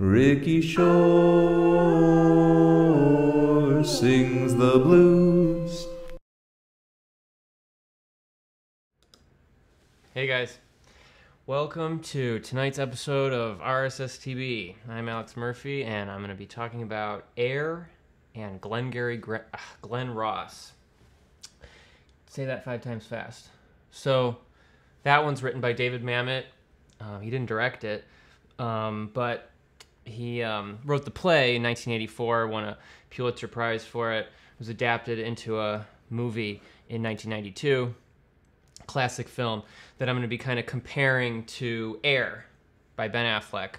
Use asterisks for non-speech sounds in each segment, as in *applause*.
Ricky Shore sings the blues. Hey guys, welcome to tonight's episode of RSSTB. I'm Alex Murphy, and I'm going to be talking about Air and Glengarry Gre- ah, Glen Ross. Say that five times fast. So, that one's written by David Mamet. Um, he didn't direct it, um, but he um, wrote the play in 1984, won a Pulitzer Prize for it, It was adapted into a movie in 1992 classic film that I'm going to be kind of comparing to Air by Ben Affleck.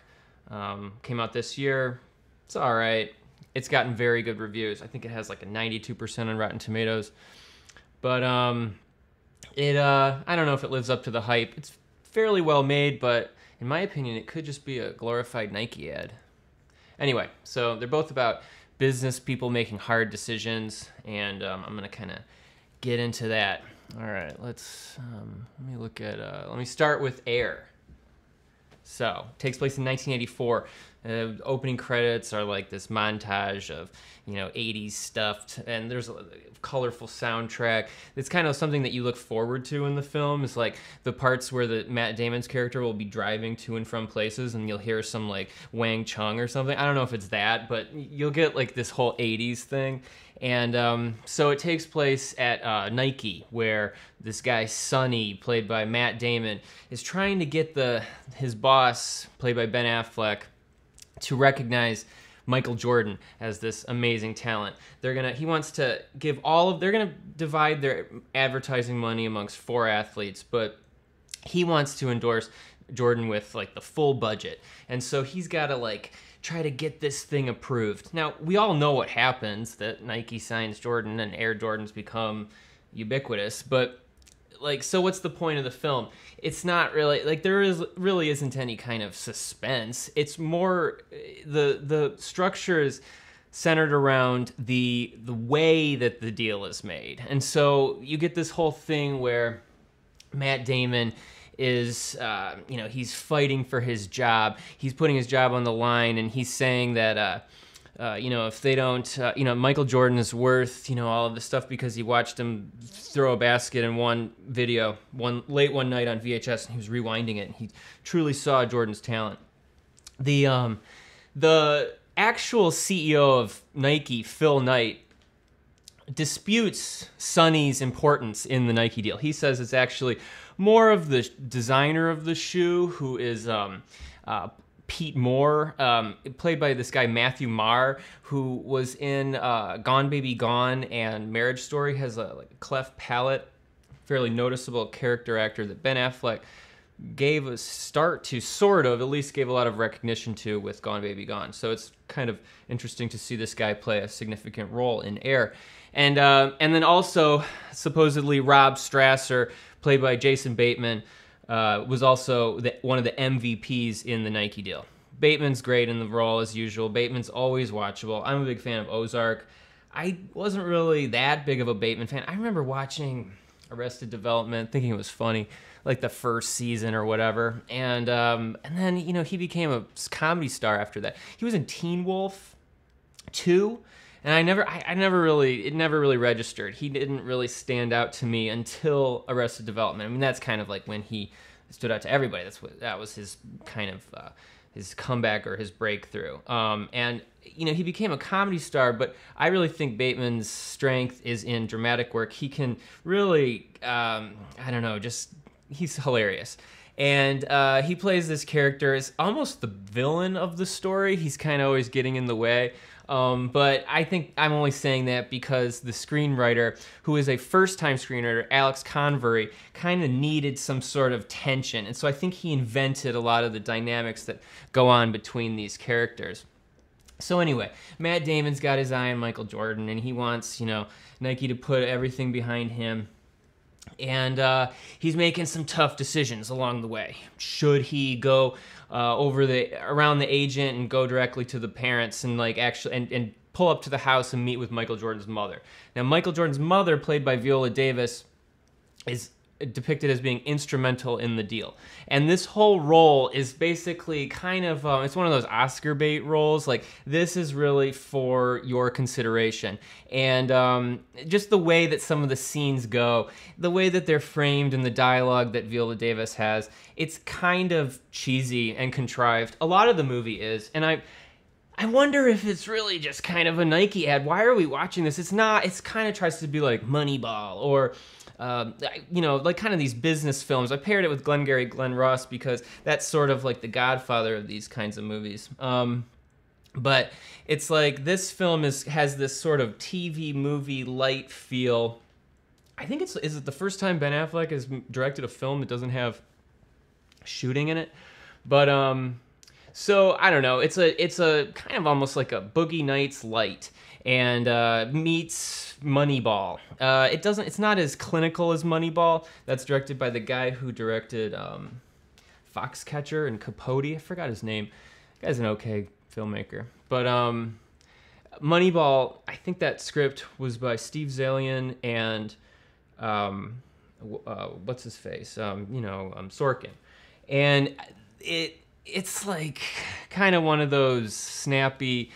Um, came out this year. It's all right. It's gotten very good reviews. I think it has like a 92% on Rotten Tomatoes. But um, it uh, I don't know if it lives up to the hype. It's fairly well made, but in my opinion, it could just be a glorified Nike ad. Anyway, so they're both about business people making hard decisions, and um, I'm gonna kind of get into that. All right, let's um, let me look at. Uh, let me start with Air. So, takes place in 1984. Uh, opening credits are like this montage of you know 80s stuff, and there's a colorful soundtrack. It's kind of something that you look forward to in the film. It's like the parts where the Matt Damon's character will be driving to and from places, and you'll hear some like Wang Chung or something. I don't know if it's that, but you'll get like this whole 80s thing. And um, so it takes place at uh, Nike, where this guy Sonny, played by Matt Damon, is trying to get the his boss, played by Ben Affleck, to recognize Michael Jordan as this amazing talent. They're gonna he wants to give all of they're gonna divide their advertising money amongst four athletes, but he wants to endorse Jordan with like the full budget. And so he's got to like try to get this thing approved. Now, we all know what happens that Nike signs Jordan and Air Jordans become ubiquitous, but like so what's the point of the film? It's not really like there is really isn't any kind of suspense. It's more the the structure is centered around the the way that the deal is made. And so you get this whole thing where Matt Damon is uh, you know he's fighting for his job he's putting his job on the line and he's saying that uh, uh, you know if they don't uh, you know michael jordan is worth you know all of this stuff because he watched him throw a basket in one video one late one night on vhs and he was rewinding it and he truly saw jordan's talent the um the actual ceo of nike phil knight disputes Sonny's importance in the Nike deal. He says it's actually more of the designer of the shoe, who is um, uh, Pete Moore, um, played by this guy Matthew Maher, who was in uh, Gone Baby Gone and Marriage Story, has a like, cleft palate, fairly noticeable character actor that Ben Affleck gave a start to sort of at least gave a lot of recognition to with Gone Baby Gone. So it's kind of interesting to see this guy play a significant role in Air. And uh, and then also supposedly Rob Strasser, played by Jason Bateman, uh, was also the, one of the MVPs in the Nike deal. Bateman's great in the role as usual. Bateman's always watchable. I'm a big fan of Ozark. I wasn't really that big of a Bateman fan. I remember watching Arrested Development, thinking it was funny, like the first season or whatever. And um, and then you know he became a comedy star after that. He was in Teen Wolf, two and I never, I, I, never really, it never really registered. He didn't really stand out to me until Arrested Development. I mean, that's kind of like when he stood out to everybody. That's what that was his kind of uh, his comeback or his breakthrough. Um, and you know, he became a comedy star, but I really think Bateman's strength is in dramatic work. He can really, um, I don't know, just he's hilarious and uh, he plays this character as almost the villain of the story. He's kind of always getting in the way. Um, but I think I'm only saying that because the screenwriter, who is a first time screenwriter, Alex Convery, kind of needed some sort of tension. And so I think he invented a lot of the dynamics that go on between these characters. So anyway, Matt Damon's got his eye on Michael Jordan, and he wants, you know, Nike to put everything behind him and uh, he's making some tough decisions along the way. Should he go uh, over the around the agent and go directly to the parents and like actually and, and pull up to the house and meet with Michael Jordan's mother? Now, Michael Jordan's mother, played by Viola Davis, is depicted as being instrumental in the deal. And this whole role is basically kind of um, it's one of those Oscar bait roles. Like this is really for your consideration, and um, just the way that some of the scenes go, the way that they're framed, and the dialogue that Viola Davis has, it's kind of cheesy and contrived. A lot of the movie is, and I. I wonder if it's really just kind of a Nike ad. Why are we watching this? It's not. It's kind of tries to be like Moneyball or um, you know, like kind of these business films. I paired it with Glengarry Glen Ross because that's sort of like the godfather of these kinds of movies. Um, but it's like this film is has this sort of TV movie light feel. I think it's is it the first time Ben Affleck has directed a film that doesn't have shooting in it, but um, so I don't know. It's a it's a kind of almost like a Boogie Nights light and uh, meets Moneyball. Uh, it doesn't. It's not as clinical as Moneyball. That's directed by the guy who directed um, Foxcatcher and Capote. I forgot his name. The guy's an okay filmmaker, but um, Moneyball. I think that script was by Steve Zaillian and um, uh, what's his face? Um, you know, um, Sorkin, and it it's like kind of one of those snappy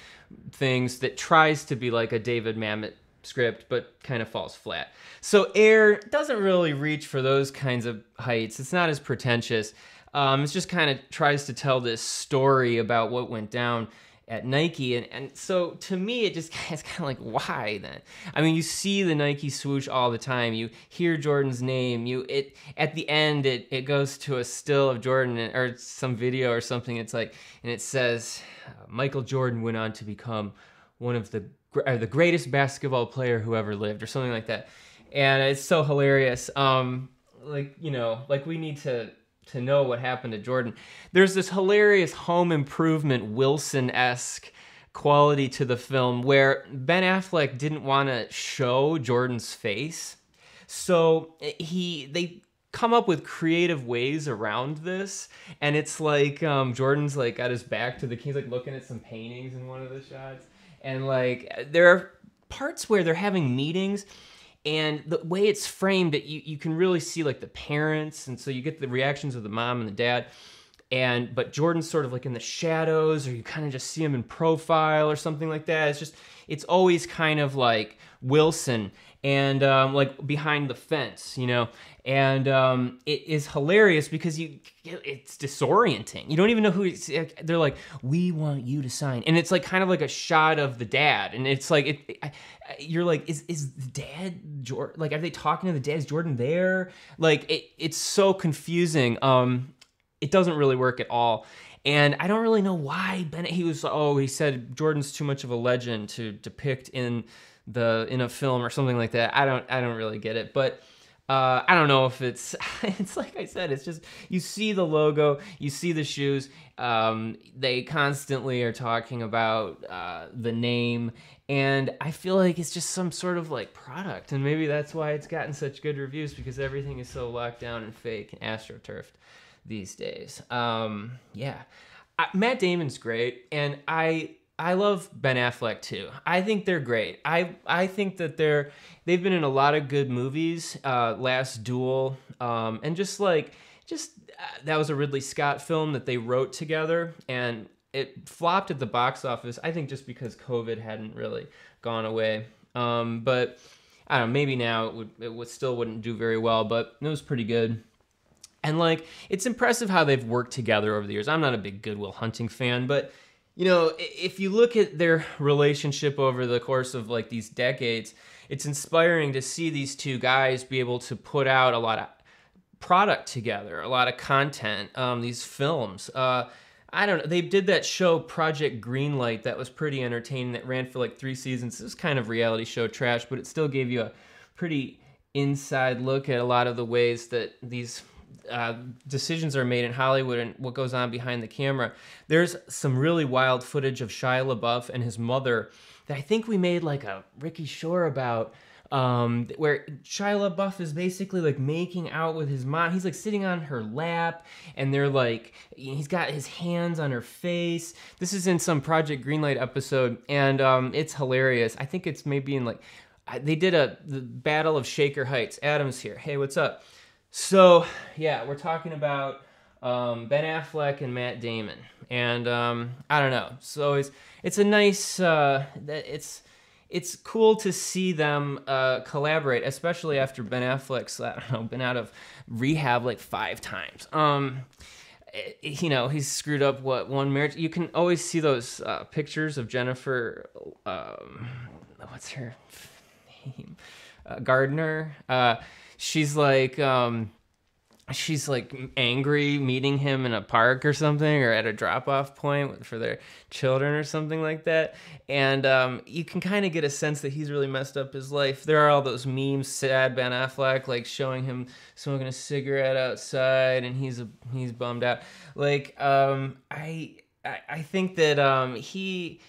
things that tries to be like a David Mamet script, but kind of falls flat. So Air doesn't really reach for those kinds of heights. It's not as pretentious. Um, it just kind of tries to tell this story about what went down at Nike. And, and so to me, it just *laughs* it's kind of like, why then? I mean, you see the Nike swoosh all the time. You hear Jordan's name. You it at the end, it, it goes to a still of Jordan or some video or something. It's like, and it says, Michael Jordan went on to become one of the the greatest basketball player who ever lived or something like that. And it's so hilarious. Um, like, you know, like we need to to know what happened to Jordan. There's this hilarious home improvement Wilson esque quality to the film where Ben Affleck didn't want to show Jordan's face. So eh, he they come up with creative ways around this and it's like um, jordan's like got his back to the he's like looking at some paintings in one of the shots and like there are parts where they're having meetings and the way it's framed it you, you can really see like the parents and so you get the reactions of the mom and the dad. And but jordan's sort of like in the shadows or you kind of just see him in profile or something like that. It's just it's always kind of like wilson and um, like behind the fence you know? And um, it is hilarious because you it's disorienting. You don't even know who they're like we want you to sign. And it's like kind of like a shot of the dad. And it's like it, you're like is is the dad jordan like are they talking to the dad is jordan there? Like it, it's so confusing. Um it doesn't really work at all. And I don't really know why Bennett. He was oh he said Jordan's too much of a legend to depict in the in a film or something like that. I don't I don't really get it, but uh, I don't know if it's *laughs* it's like I said, it's just you see the logo, you see the shoes. Um, they constantly are talking about uh, the name, and I feel like it's just some sort of like product, and maybe that's why it's gotten such good reviews because everything is so locked down and fake and astroturfed these days. Um, yeah, I, Matt Damon's great, and I I love Ben Affleck too. I think they're great. I I think that they're they've been in a lot of good movies. Uh, Last Duel, um, and just like just uh, that was a Ridley Scott film that they wrote together, and it flopped at the box office. I think just because COVID hadn't really gone away. Um, but I don't know. Maybe now it would it would still wouldn't do very well, but it was pretty good. And like it's impressive how they've worked together over the years. I'm not a big Good Will Hunting fan, but you know, if you look at their relationship over the course of like these decades, it's inspiring to see these two guys be able to put out a lot of product together, a lot of content, um, these films. Uh, I don't know. They did that show Project Greenlight that was pretty entertaining that ran for like three seasons. It was kind of reality show trash, but it still gave you a pretty inside look at a lot of the ways that these uh, decisions are made in Hollywood and what goes on behind the camera. There's some really wild footage of Shia LaBeouf and his mother that I think we made like a Ricky Shore about. Um, where Shia LaBeouf is basically like making out with his mom. He's like sitting on her lap, and they're like, he's got his hands on her face. This is in some Project Greenlight episode, and um, it's hilarious. I think it's maybe in like, they did a the Battle of Shaker Heights. Adam's here. Hey, what's up? So yeah, we're talking about um, Ben Affleck and Matt Damon, and um, I don't know. So it's it's a nice uh, that it's it's cool to see them uh, collaborate, especially after Ben Affleck's I don't know been out of rehab like five times. Um, it- you know he's screwed up what one marriage. You can always see those uh, pictures of Jennifer. Um, what's her name? Uh, Gardner. She's like. Um, she's like angry meeting him in a park or something or at a drop off point for their children or something like that and um, you can kind of get a sense that he's really messed up his life there are all those memes sad ben affleck like showing him smoking a cigarette outside and he's a, he's bummed out like um, I, I i think that um, he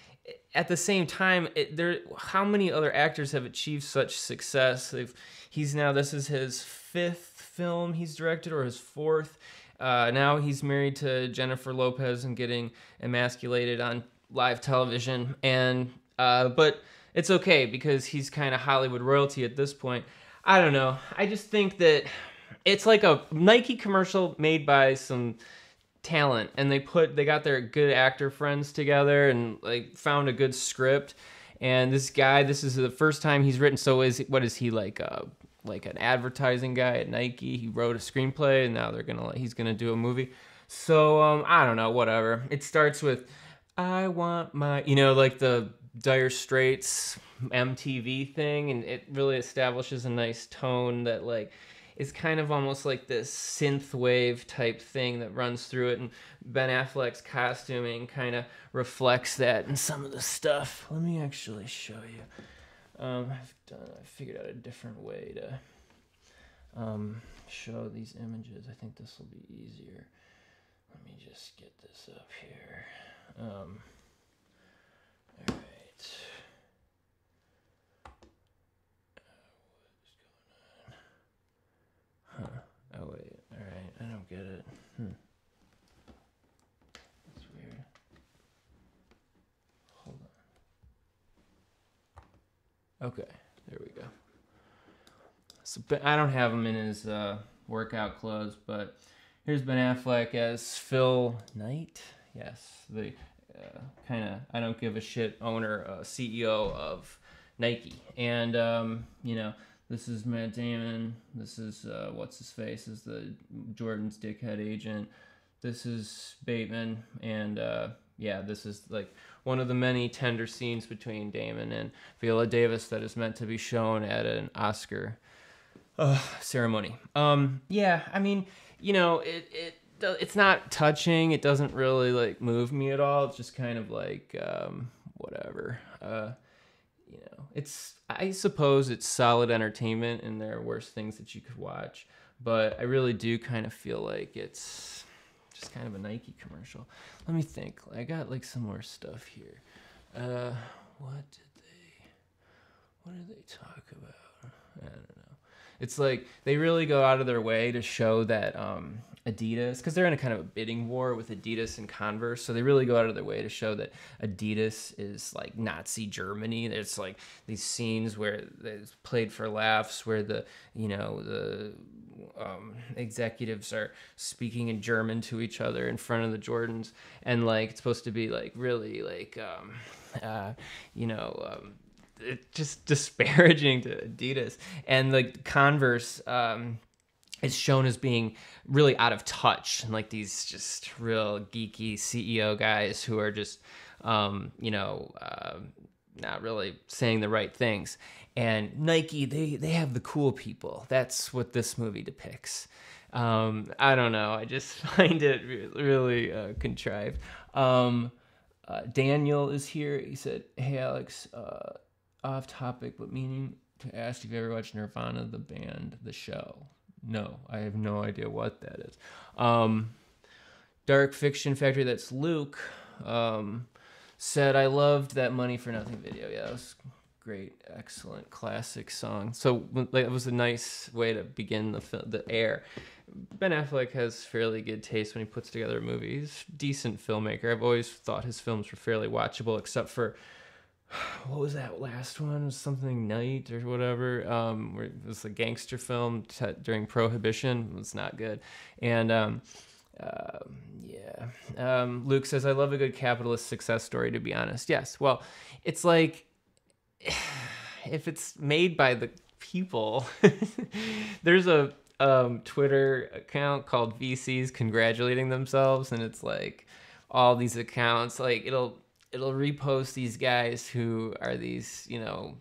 at the same time, it, there how many other actors have achieved such success? They've, he's now this is his fifth film he's directed or his fourth. Uh, now he's married to Jennifer Lopez and getting emasculated on live television, and uh, but it's okay because he's kind of Hollywood royalty at this point. I don't know. I just think that it's like a Nike commercial made by some talent and they put they got their good actor friends together and like found a good script and this guy this is the first time he's written so is what is he like like an advertising guy at Nike he wrote a screenplay and now they're gonna he's gonna do a movie so um I don't know whatever it starts with I want my you know like the Dire Straits MTV thing and it really establishes a nice tone that like is kind of almost like this synth wave type thing that runs through it and Ben Affleck's costuming kind of reflects that and some of the stuff. Let me actually show you. Um, I've done I figured out a different way to um, show these images. I think this will be easier. Let me just get this up here. Um, all right. Huh. Oh wait. All right. I don't get it. Hmm. That's weird. Hold on. Okay. There we go. So I don't have him in his uh, workout clothes, but here's Ben Affleck as Phil Knight. Yes, the uh, kind of I don't give a shit owner, uh, CEO of Nike, and um, you know this is Matt Damon. This is uh, what's his face is the Jordan's dickhead agent. This is Bateman, and uh, yeah, this is like one of the many tender scenes between Damon and Viola Davis that is meant to be shown at an Oscar uh, ceremony. Um, yeah, I mean, you know, it it it's not touching. It doesn't really like move me at all. It's just kind of like um, whatever. Uh, you know, it's I suppose it's solid entertainment, and there are worse things that you could watch. But I really do kind of feel like it's just kind of a Nike commercial. Let me think. I got like some more stuff here. Uh, what did they? What did they talk about? I don't know. It's like they really go out of their way to show that um, Adidas, because they're in a kind of a bidding war with Adidas and Converse, so they really go out of their way to show that Adidas is like Nazi Germany. There's like these scenes where it's played for laughs, where the you know the um, executives are speaking in German to each other in front of the Jordans, and like it's supposed to be like really like um, uh, you know. Um, just *laughs* disparaging to Adidas and like Converse um is shown as being really out of touch and like these just real geeky CEO guys who are just um you know uh, not really saying the right things. And Nike they they have the cool people. That's what this movie depicts. Um I don't know. I just *laughs* find it re- really uh, contrived. Um uh, Daniel is here. He said, "Hey Alex, uh, off topic, but meaning to ask if you ever watched Nirvana, the band, the show. No, I have no idea what that is. Um, Dark Fiction Factory, that's Luke, um, said, I loved that Money for Nothing video. Yeah, that was great, excellent, classic song. So like, it was a nice way to begin the, the air. Ben Affleck has fairly good taste when he puts together a movie. He's a decent filmmaker. I've always thought his films were fairly watchable, except for *sighs* what was that last one? Something night or whatever. Um, it was a gangster film t- during Prohibition. It was not good, and um, uh, yeah. Um, Luke says, "I love a good capitalist success story." To be honest, yes. Well, it's like *sighs* if it's made by the people, *laughs* there's a um, Twitter account called VCs congratulating themselves, and it's like all these accounts like it'll it'll repost these guys who are these you know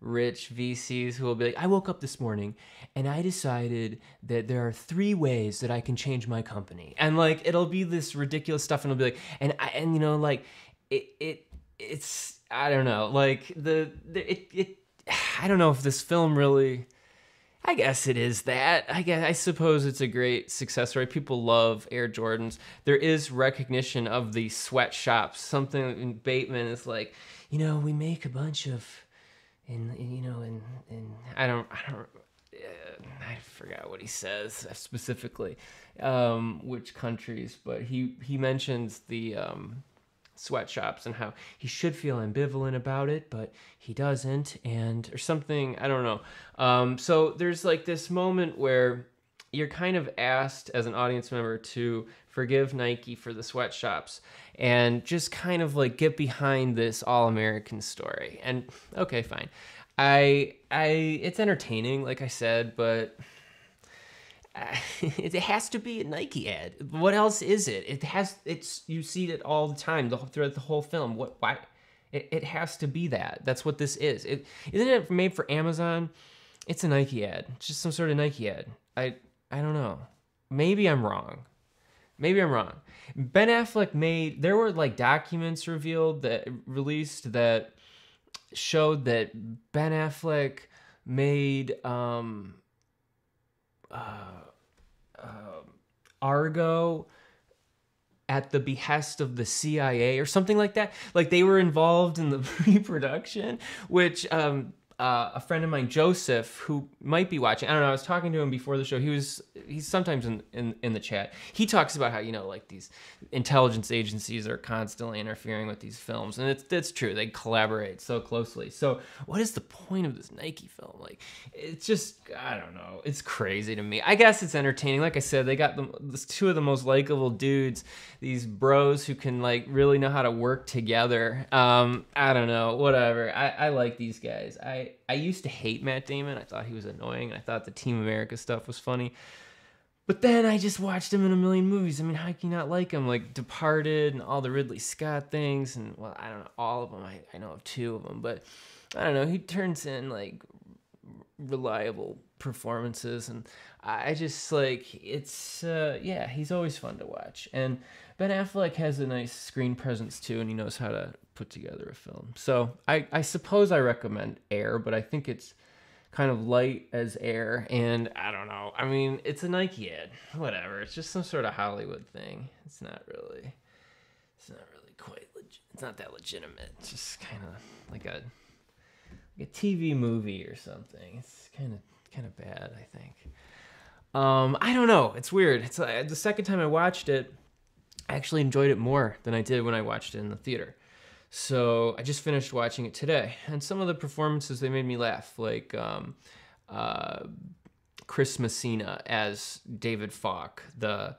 rich VCs who will be like, I woke up this morning and I decided that there are three ways that I can change my company. And like it'll be this ridiculous stuff and it'll be like and I and you know like it it it's I don't know, like the, the it it I don't know if this film really I guess it is that. I guess I suppose it's a great success story. People love Air Jordans. There is recognition of the sweatshops. Something in Bateman is like, you know, we make a bunch of, in you know, and in I don't I don't. Uh, I forgot what he says specifically, um, which countries, but he he mentions the um, sweatshops and how he should feel ambivalent about it, but he doesn't, and or something. I don't know. Um, so there's like this moment where you're kind of asked as an audience member to forgive Nike for the sweatshops and just kind of like get behind this all American story. And okay, fine. I I it's entertaining, like I said, but *laughs* it has to be a Nike ad. What else is it? It has it's you see it all the time the, throughout the whole film. What why? It, it has to be that. That's what this is. It isn't it made for Amazon. It's a Nike ad. It's just some sort of Nike ad. I I don't know. Maybe I'm wrong. Maybe I'm wrong. Ben Affleck made there were like documents revealed that released that showed that Ben Affleck made um Argo at the behest of the CIA or something like that. Like they were involved in the *laughs* pre-production, which um, uh, a friend of mine, Joseph, who might be watching. I don't know. I was talking to him before the show. He was he's sometimes in, in in the chat. He talks about how you know like these intelligence agencies are constantly interfering with these films, and it's that's true. They collaborate so closely. So what is the point of this Nike film? Like it's just I don't know. It's crazy to me. I guess it's entertaining. Like I said, they got the two of the most likable dudes, these bros who can like really know how to work together. Um, I don't know. Whatever. I I like these guys. I I used to hate Matt Damon. I thought he was annoying. I thought the Team America stuff was funny. But then I just watched him in a million movies. I mean, how can you not like him? Like Departed and all the Ridley Scott things, and well, I don't know all of them. I, I know of two of them, but I don't know. He turns in like reliable performances, and I just like it's uh, yeah, he's always fun to watch. And Ben Affleck has a nice screen presence too, and he knows how to put together a film. So I, I suppose I recommend Air, but I think it's kind of light as air, and I don't know. I mean, it's a Nike ad, whatever. It's just some sort of Hollywood thing. It's not really, it's not really quite. Legit. It's not that legitimate. It's just kind of like a like a TV movie or something. It's kind of kind of bad, I think. Um, I don't know. It's weird. It's uh, the second time I watched it. I actually enjoyed it more than I did when I watched it in the theater. So I just finished watching it today, and some of the performances they made me laugh, like um, uh, Chris Messina as David Falk, the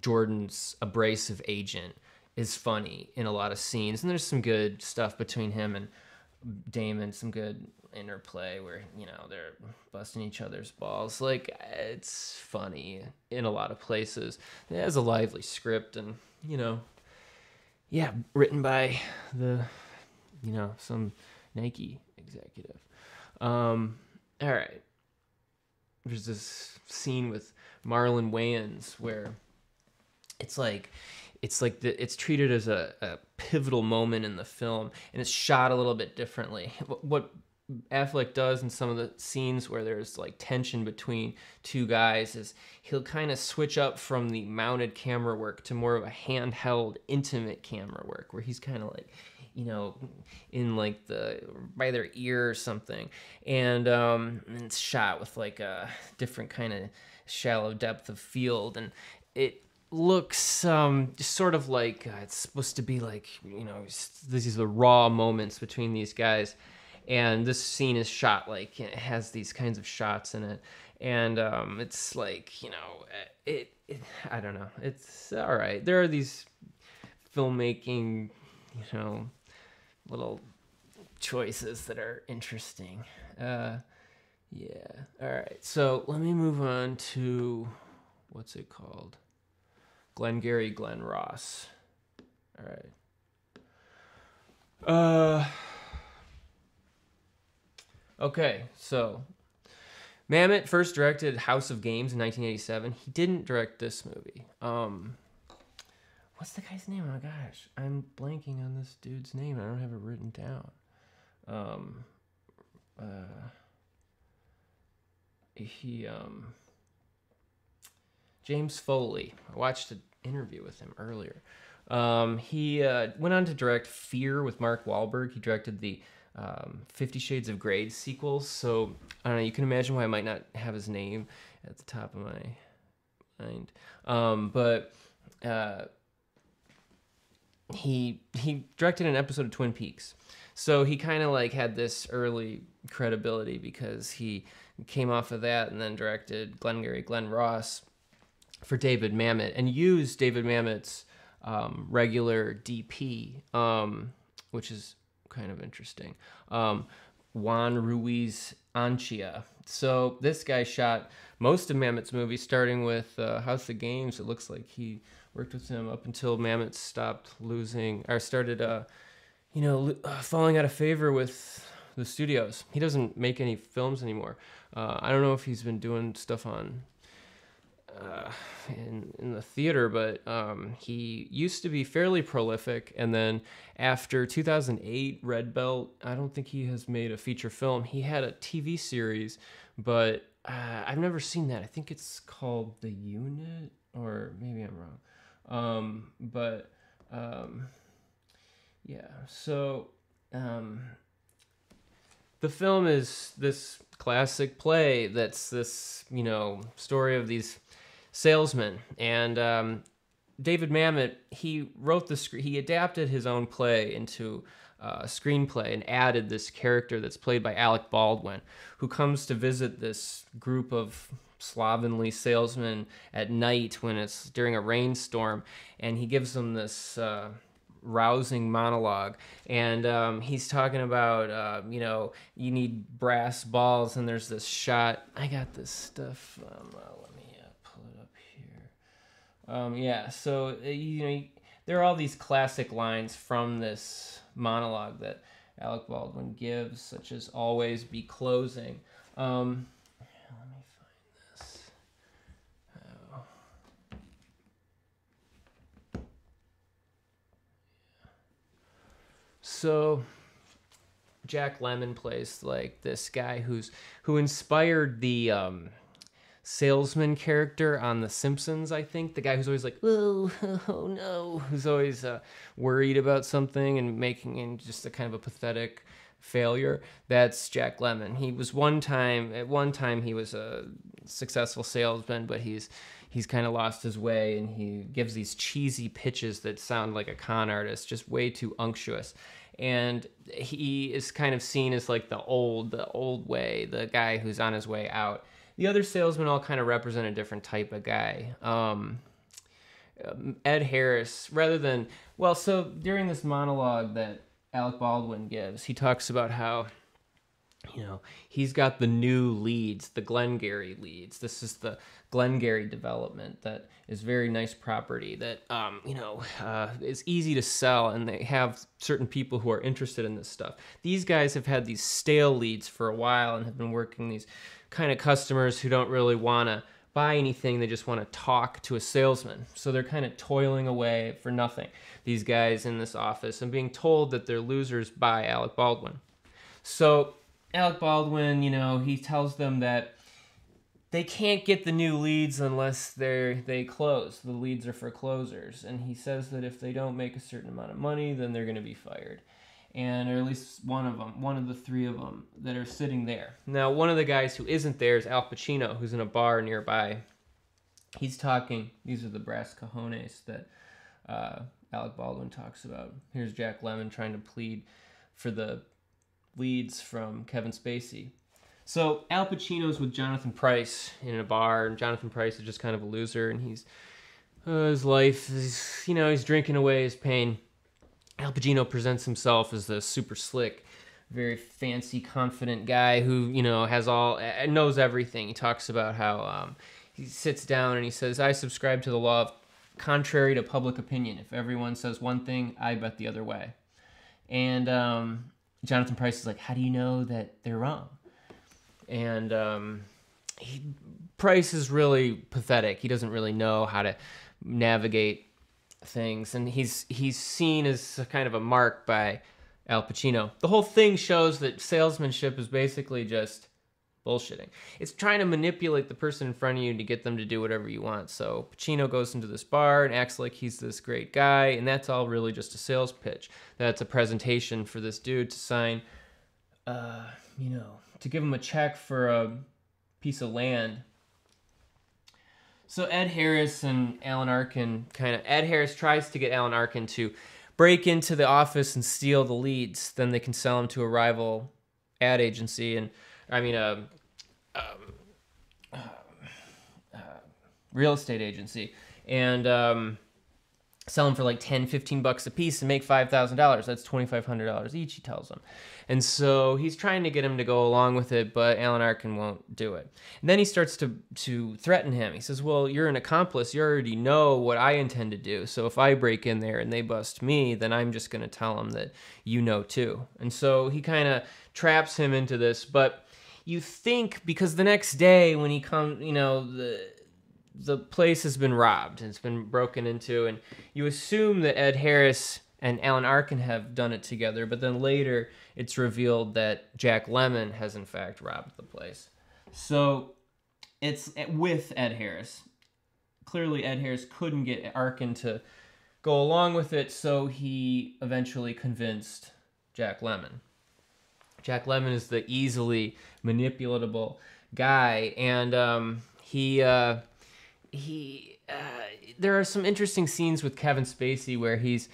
Jordan's abrasive agent, is funny in a lot of scenes, and there's some good stuff between him and Damon, some good interplay where you know they're busting each other's balls. Like it's funny in a lot of places. It has a lively script, and you know yeah, written by the, you know, some Nike executive. Um, all right. There's this scene with Marlon Wayans where it's like it's like the, it's treated as a, a pivotal moment in the film and it's shot a little bit differently. What, what Affleck does in some of the scenes where there's like tension between two guys is he'll kind of switch up from the mounted camera work to more of a handheld intimate camera work where he's kind of like you know in like the by their ear or something. And um and it's shot with like a different kind of shallow depth of field and it looks um, sort of like uh, it's supposed to be like you know these are the raw moments between these guys, and this scene is shot like it has these kinds of shots in it, and um, it's like you know it, it I don't know it's all right. There are these filmmaking you know little choices that are interesting. Uh, yeah. All right. So let me move on to what's it called? Glengarry Glen Ross. All right. Uh. Okay, so Mamet first directed House of Games in 1987. He didn't direct this movie. Um, what's the guy's name? Oh gosh, I'm blanking on this dude's name. I don't have it written down. Um, uh, he um James Foley. I watched an interview with him earlier. Um, he uh, went on to direct Fear with Mark Wahlberg. He directed the um, Fifty Shades of Grey sequels. So I don't know. You can imagine why I might not have his name at the top of my mind. Um, but uh, he he directed an episode of Twin Peaks. So he kind of like had this early credibility because he came off of that and then directed Glengarry Glen Ross for David Mamet and used David Mamet's um, regular DP, um, which is kind of interesting. Um, Juan Ruiz Anchia. So this guy shot most of Mamet's movies, starting with uh, House of Games. It looks like he worked with him up until Mamet stopped losing or started, uh, you know, uh, falling out of favor with the studios. He doesn't make any films anymore. Uh, I don't know if he's been doing stuff on uh, in in the theater, but um, he used to be fairly prolific. And then after 2008, Red Belt, I don't think he has made a feature film. He had a TV series, but uh, I've never seen that. I think it's called The Unit, or maybe I'm wrong. Um, but um, yeah, so. Um, the film is this classic play that's this you know story of these salesmen and um, david mamet he wrote the he adapted his own play into uh, a screenplay and added this character that's played by alec baldwin who comes to visit this group of slovenly salesmen at night when it's during a rainstorm and he gives them this uh, rousing monologue. And um, he's talking about uh, you know you need brass balls and there's this shot. I got this stuff um, uh, let me uh, pull it up here um, yeah so uh, you know there are all these classic lines from this monologue that alec baldwin gives such as always be closing um, let me find this Oh. So Jack Lemmon plays like this guy who's who inspired the um, salesman character on The Simpsons. I think the guy who's always like, oh, *laughs* oh no, who's always uh, worried about something and making and just a kind of a pathetic failure. That's Jack Lemmon. He was one time at one time he was a successful salesman, but he's he's kind of lost his way and he gives these cheesy pitches that sound like a con artist, just way too unctuous. And he is kind of seen as like the old, the old way, the guy who's on his way out. The other salesmen all kind of represent a different type of guy. Um, um, Ed Harris, rather than well, so during this monologue that Alec Baldwin gives, he talks about how you know he's got the new leads, the Glengarry leads. This is the Glengarry development that is very nice property that um, you know uh, is easy to sell, and they have certain people who are interested in this stuff. These guys have had these stale leads for a while and have been working these kind of customers who don't really want to buy anything they just want to talk to a salesman. So they're kind of toiling away for nothing these guys in this office and being told that they're losers by alec baldwin. So alec baldwin you know he tells them that they can't get the new leads unless they're they close the leads are for closers. And he says that if they don't make a certain amount of money then they're going to be fired and or at least one of them, one of the three of them that are sitting there. Now, one of the guys who isn't there is Al Pacino, who's in a bar nearby, he's talking. These are the brass cojones that uh, Alec Baldwin talks about. Here's Jack Lemmon trying to plead for the leads from Kevin Spacey. So Al Pacino's with Jonathan Pryce in a bar, and Jonathan Pryce is just kind of a loser, and he's uh, his life is, you know, he's drinking away his pain. Al Pacino presents himself as the super slick, very fancy, confident guy who, you know, has all knows everything. He talks about how um, he sits down and he says, "I subscribe to the law of contrary to public opinion. If everyone says one thing, I bet the other way." And um, Jonathan Pryce is like, "How do you know that they're wrong?" And um, he, Pryce is really pathetic. He doesn't really know how to navigate things, and he's he's seen as kind of a mark by Al Pacino. The whole thing shows that salesmanship is basically just bullshitting. It's trying to manipulate the person in front of you to get them to do whatever you want. So Pacino goes into this bar and acts like he's this great guy, and that's all really just a sales pitch. That's a presentation for this dude to sign, uh, you know, to give him a check for a piece of land. So Ed Harris and Alan Arkin kind of Ed Harris tries to get Alan Arkin to break into the office and steal the leads. Then they can sell them to a rival ad agency and I mean a, um, uh, uh, real estate agency and um, sell them for like 10 15 bucks a piece and make $5000 that's $2500 each he tells them and so he's trying to get him to go along with it but alan arkin won't do it. And then he starts to to threaten him. He says well you're an accomplice. You already know what i intend to do. So if i break in there and they bust me then i'm just going to tell them that you know too. And so he kind of traps him into this but you think because the next day when he comes you know the the place has been robbed and it's been broken into and you assume that ed harris and alan arkin have done it together but then later it's revealed that jack Lemmon has in fact robbed the place so it's with ed harris clearly ed harris couldn't get arkin to go along with it so he eventually convinced jack Lemmon. jack Lemmon is the easily manipulatable guy and um, he uh, he uh, there are some interesting scenes with Kevin Spacey where he's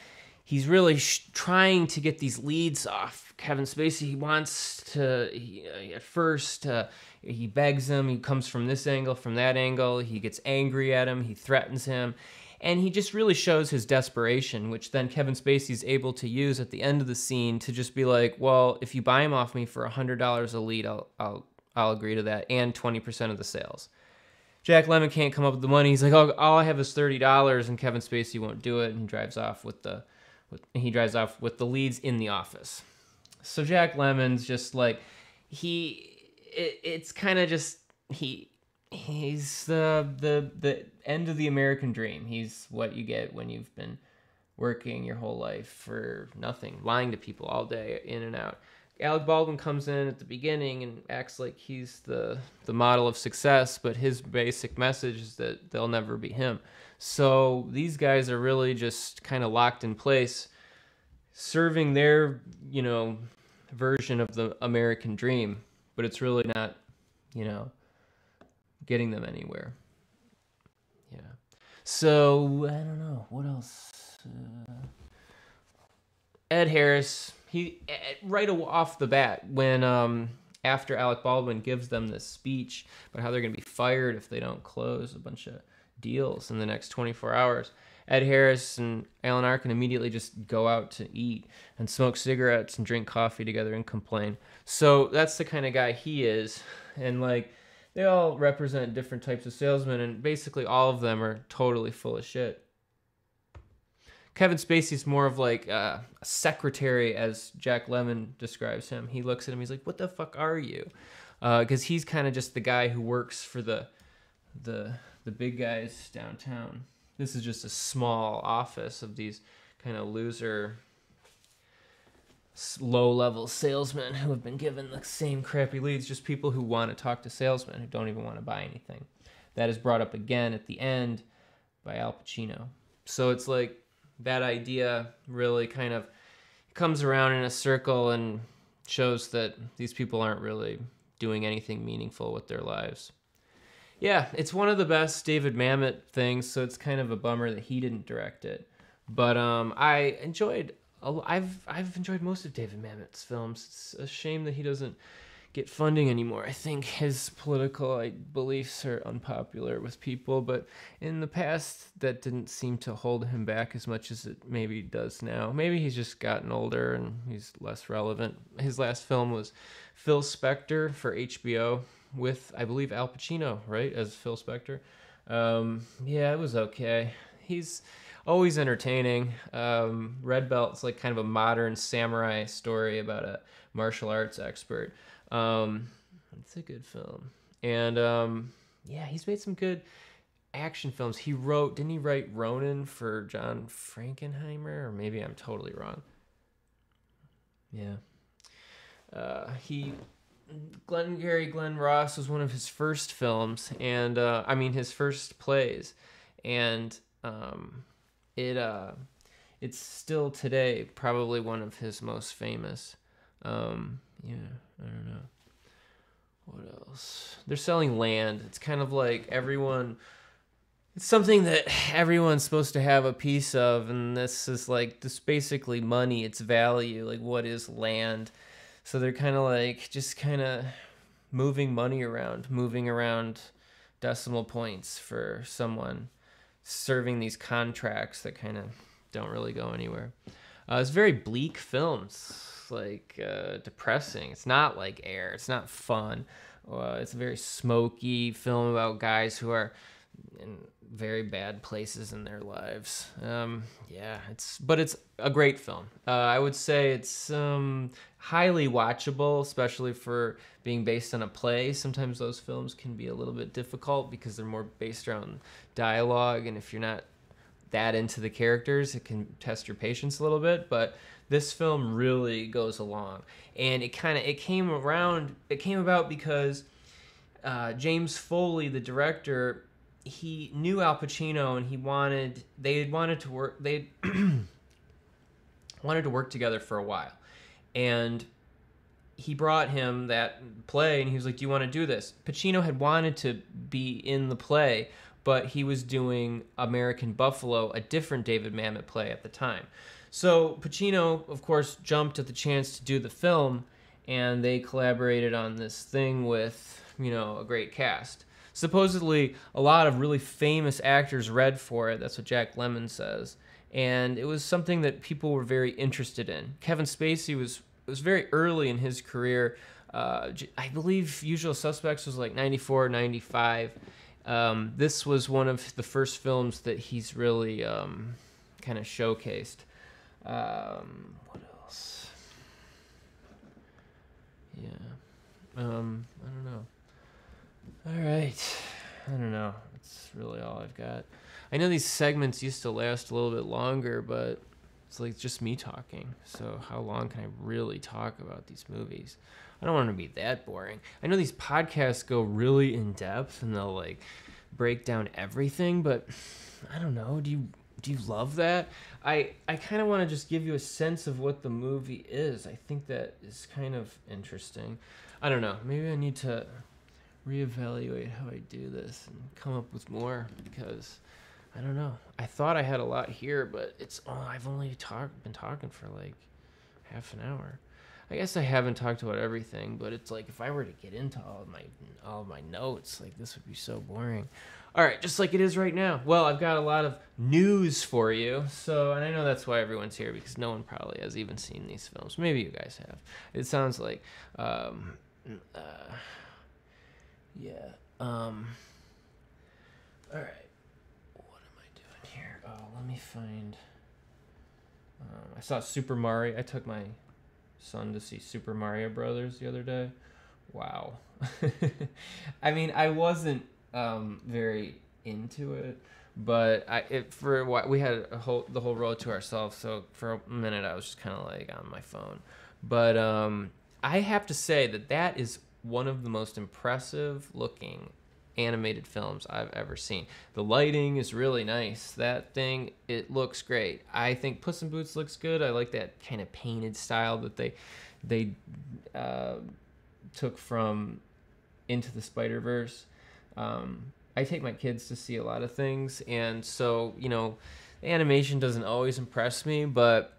he's really sh- trying to get these leads off Kevin Spacey. He wants to he, uh, at first uh, he begs him. He comes from this angle, from that angle. He gets angry at him. He threatens him. And he just really shows his desperation, which then Kevin Spacey's able to use at the end of the scene to just be like, "Well, if you buy him off me for hundred dollars a lead, I'll I'll I'll agree to that, and twenty percent of the sales." Jack Lemmon can't come up with the money. He's like, "Oh, all I have is thirty dollars," and Kevin Spacey won't do it, and he drives off with the, with, he drives off with the leads in the office. So Jack Lemmon's just like, he, it, it's kind of just he, he's the the the end of the American dream. He's what you get when you've been working your whole life for nothing, lying to people all day, in and out. Alec Baldwin comes in at the beginning and acts like he's the the model of success, but his basic message is that they'll never be him. So these guys are really just kind of locked in place, serving their you know version of the American dream, but it's really not you know getting them anywhere. Yeah. So I don't know what else. Uh, Ed Harris, he right off the bat when um after Alec Baldwin gives them this speech about how they're going to be fired if they don't close a bunch of deals in the next 24 hours. Ed Harris and Alan Arkin immediately just go out to eat and smoke cigarettes and drink coffee together and complain. So that's the kind of guy he is. And like they all represent different types of salesmen, and basically all of them are totally full of shit. Kevin Spacey's more of like uh, a secretary, as Jack Lemmon describes him. He looks at him, he's like, "What the fuck are you?" Because uh, he's kind of just the guy who works for the the the big guys downtown. This is just a small office of these kind of loser low level salesmen who have been given the same crappy leads, just people who want to talk to salesmen who don't even want to buy anything. That is brought up again at the end by Al Pacino. So it's like that idea really kind of comes around in a circle and shows that these people aren't really doing anything meaningful with their lives. Yeah, it's one of the best David Mamet things, so it's kind of a bummer that he didn't direct it. But um, I enjoyed. I've I've enjoyed most of David Mamet's films. It's a shame that he doesn't get funding anymore. I think his political like, beliefs are unpopular with people, but in the past that didn't seem to hold him back as much as it maybe does now. Maybe he's just gotten older and he's less relevant. His last film was Phil Spector for HBO with I believe Al Pacino, right, as Phil Spector. Um, yeah, it was okay. He's always entertaining. Um, Red Belt's like kind of a modern samurai story about a martial arts expert. Um, it's a good film, and um, yeah, he's made some good action films. He wrote, didn't he write Ronin for John Frankenheimer? Or maybe I'm totally wrong. Yeah. Uh, he Glengarry Glen Ross was one of his first films, and uh, I mean his first plays, and um, it uh, it's still today probably one of his most famous. Um, yeah, I don't know. What else? They're selling land. It's kind of like everyone. It's something that everyone's supposed to have a piece of, and this is like this basically money. It's value. Like what is land? So they're kind of like just kind of moving money around, moving around decimal points for someone serving these contracts that kind of don't really go anywhere. Uh, it's very bleak films, like uh, depressing. It's not like Air. It's not fun. Uh, it's a very smoky film about guys who are in very bad places in their lives. Um, yeah, it's but it's a great film. Uh, I would say it's um, highly watchable, especially for being based on a play. Sometimes those films can be a little bit difficult because they're more based around dialogue, and if you're not that into the characters, it can test your patience a little bit. But this film really goes along, and it kind of it came around. It came about because uh, James Foley, the director, he knew Al Pacino, and he wanted they had wanted to work. They *clears throat* wanted to work together for a while, and he brought him that play and he was like, Do you want to do this? Pacino had wanted to be in the play, but he was doing American Buffalo, a different David Mamet play at the time. So Pacino, of course, jumped at the chance to do the film and they collaborated on this thing with, you know, a great cast. Supposedly, a lot of really famous actors read for it. That's what Jack Lemmon says. And it was something that people were very interested in. Kevin Spacey was was very early in his career. Uh, I believe Usual Suspects was like 94, 95. Um, this was one of the first films that he's really um, kind of showcased. Um, what else? Yeah. Um, I don't know. All right. I don't know. That's really all I've got. I know these segments used to last a little bit longer, but it's like just me talking. So how long can I really talk about these movies? I don't want to be that boring. I know these podcasts go really in depth and they'll like break down everything, but I don't know. Do you do you love that? I I kind of want to just give you a sense of what the movie is. I think that is kind of interesting. I don't know. Maybe I need to reevaluate how I do this and come up with more because I don't know. I thought I had a lot here, but it's oh, I've only talk, been talking for like half an hour. I guess I haven't talked about everything, but it's like if I were to get into all of my all of my notes, like this would be so boring. All right, just like it is right now. Well, I've got a lot of news for you. So, and I know that's why everyone's here because no one probably has even seen these films. Maybe you guys have. It sounds like um uh yeah. Um All right. What am I doing here? Oh, let me find um, I saw Super Mario. I took my son to see Super Mario Brothers the other day. Wow. *laughs* I mean, I wasn't um, very into it, but I it for while, we had a whole the whole road to ourselves. So for a minute, I was just kind of like on my phone. But um, I have to say that that is one of the most impressive looking animated films I've ever seen. The lighting is really nice. That thing, it looks great. I think Puss in Boots looks good. I like that kind of painted style that they they uh, took from Into the Spider Verse. Um, I take my kids to see a lot of things, and so you know, animation doesn't always impress me, but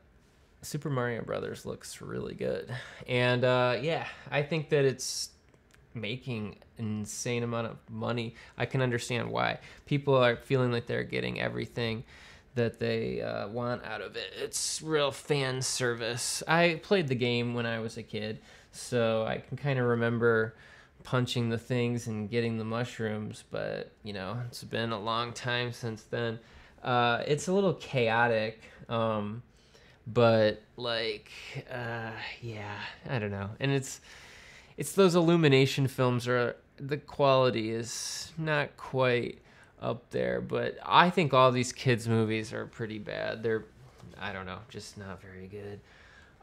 Super Mario Brothers looks really good, and uh, yeah, I think that it's making an insane amount of money. I can understand why people are feeling like they're getting everything that they uh, want out of it. It's real fan service. I played the game when I was a kid, so I can kind of remember punching the things and getting the mushrooms, but you know, it's been a long time since then. Uh, it's a little chaotic, um, but like, uh, yeah, I don't know. And it's it's those illumination films are the quality is not quite up there, but I think all these kids movies are pretty bad. They're I don't know, just not very good.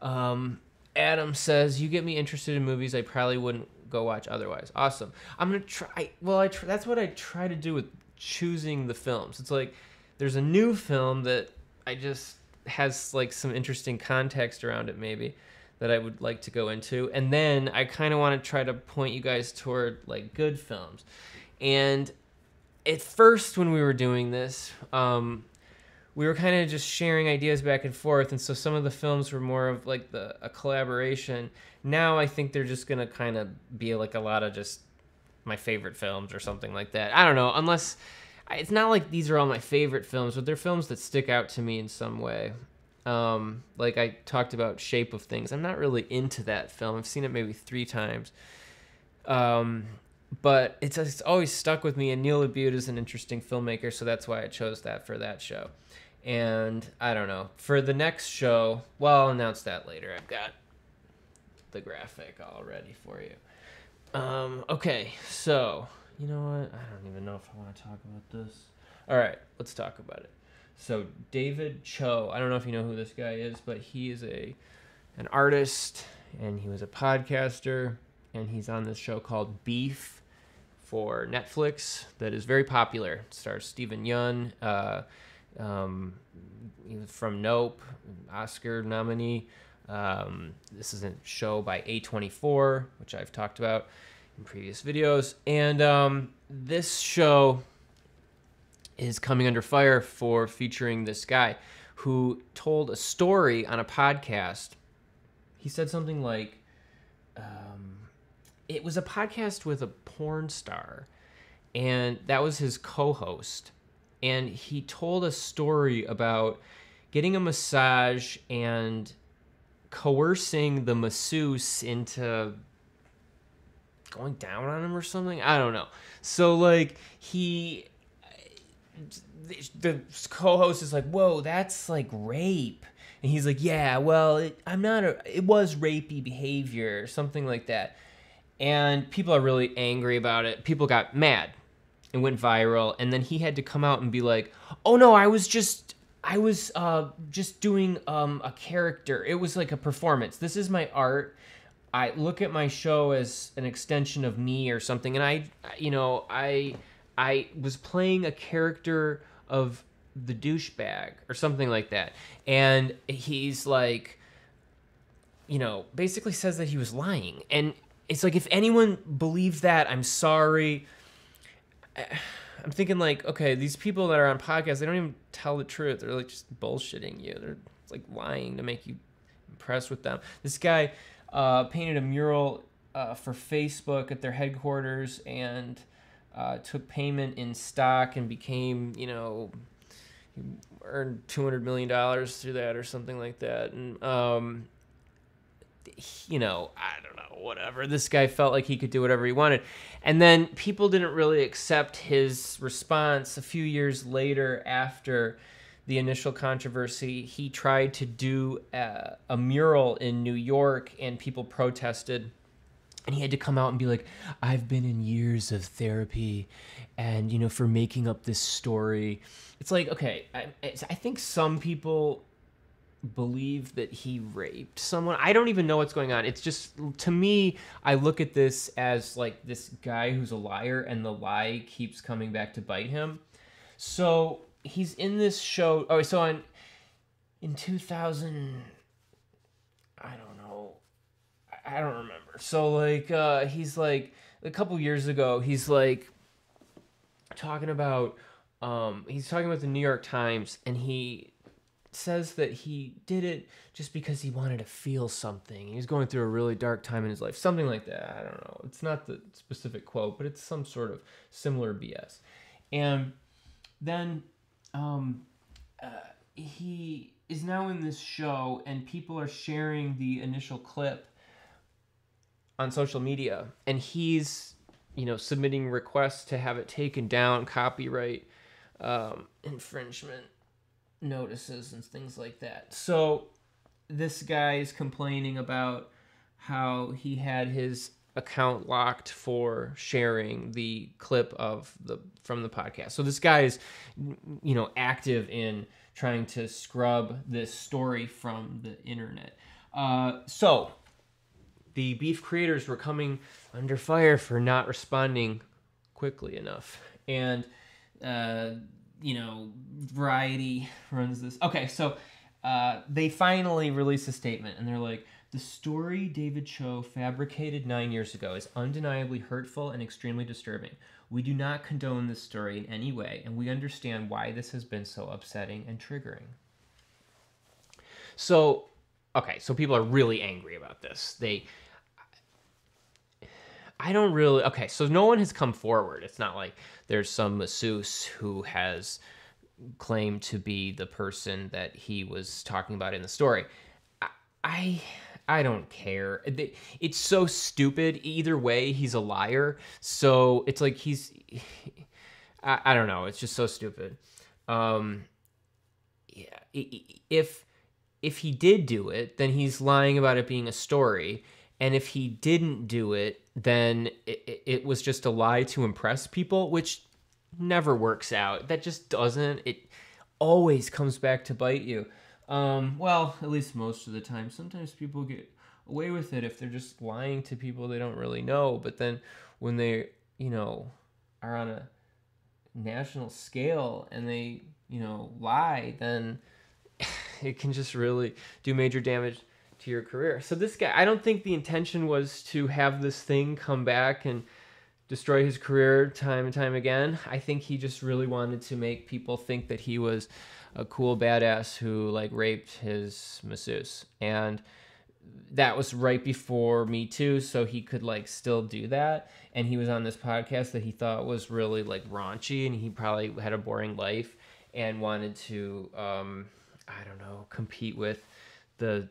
Um, Adam says you get me interested in movies I probably wouldn't go watch otherwise. Awesome. I'm gonna try. Well, I tr- that's what I try to do with choosing the films. It's like there's a new film that I just has like some interesting context around it, maybe that I would like to go into, and then I kind of want to try to point you guys toward like good films. And at first, when we were doing this, um, we were kind of just sharing ideas back and forth, and so some of the films were more of like the a collaboration. Now I think they're just gonna kind of be like a lot of just my favorite films or something like that. I don't know, unless it's not like these are all my favorite films, but they're films that stick out to me in some way. Um, like I talked about Shape of Things. I'm not really into that film. I've seen it maybe three times. Um, but it's it's always stuck with me. And Neil LaBute is an interesting filmmaker, so that's why I chose that for that show. And I don't know for the next show. Well, I'll announce that later. I've got the graphic all ready for you. Um, okay, so you know what? I don't even know if I want to talk about this. All right, let's talk about it. So David Choe, I don't know if you know who this guy is, but he is a an artist and he was a podcaster and he's on this show called Beef for Netflix that is very popular. It stars Steven Yeun, uh, um, from Nope, Oscar nominee. Um, this is a show by A24, which I've talked about in previous videos. And um, this show is coming under fire for featuring this guy who told a story on a podcast. He said something like, um, it was a podcast with a porn star, and that was his co host. And he told a story about getting a massage and coercing the masseuse into going down on him or something. I don't know. So, like, he the co-host is like, "Whoa, that's like rape," and he's like, "Yeah, well, it, I'm not a. It was rapey behavior, something like that." And people are really angry about it. People got mad. It went viral, and then he had to come out and be like, "Oh no, I was just." I was uh, just doing um, a character. It was like a performance. This is my art. I look at my show as an extension of me or something, and I, you know, I I was playing a character of the douchebag or something like that. And he's like, you know, basically says that he was lying. And it's like, if anyone believes that, I'm sorry. *sighs* I'm thinking like, okay, these people that are on podcasts, they don't even tell the truth. They're like just bullshitting you. They're like lying to make you impressed with them. This guy uh, painted a mural uh, for Facebook at their headquarters and uh, took payment in stock and became, you know, earned two hundred million dollars through that or something like that. And um, you know, I don't know, whatever. This guy felt like he could do whatever he wanted, and then people didn't really accept his response. A few years later, after the initial controversy, he tried to do a, a mural in New York, and people protested. And he had to come out and be like i've been in years of therapy and you know for making up this story. It's like okay i, I think some people believe that he raped someone. I don't even know what's going on. It's just to me i look at this as like this guy who's a liar and the lie keeps coming back to bite him. So he's in this show oh so on in 2000 i don't know i don't remember so like uh, he's like a couple years ago, he's like talking about um, he's talking about the New York Times, and he says that he did it just because he wanted to feel something. He was going through a really dark time in his life, something like that. I don't know. It's not the specific quote, but it's some sort of similar BS. And then um, uh, he is now in this show, and people are sharing the initial clip on social media, and he's you know submitting requests to have it taken down, copyright um, infringement notices and things like that. So this guy is complaining about how he had his account locked for sharing the clip of the from the podcast. So this guy is you know active in trying to scrub this story from the internet. Uh, so the beef creators were coming under fire for not responding quickly enough, and uh, you know, Variety runs this. Okay, so uh, they finally release a statement, and they're like, "The story David Choe fabricated nine years ago is undeniably hurtful and extremely disturbing. We do not condone this story in any way, and we understand why this has been so upsetting and triggering." So, okay, so people are really angry about this. They I don't really. Okay, so no one has come forward. It's not like there's some masseuse who has claimed to be the person that he was talking about in the story. I, I, I don't care. It's so stupid. Either way, he's a liar. So it's like he's. *sighs* I, I don't know. It's just so stupid. Um, yeah. If if he did do it, then he's lying about it being a story and if he didn't do it, then it, it was just a lie to impress people, which never works out. That just doesn't. It always comes back to bite you. Um, well, at least most of the time. Sometimes people get away with it if they're just lying to people they don't really know. But then when they, you know, are on a national scale and they, you know, lie, then *laughs* it can just really do major damage to your career. So this guy, I don't think the intention was to have this thing come back and destroy his career time and time again. I think he just really wanted to make people think that he was a cool badass who like raped his masseuse. And that was right before Me Too, so he could like still do that. And he was on this podcast that he thought was really like raunchy, and he probably had a boring life and wanted to, um, I don't know, compete with the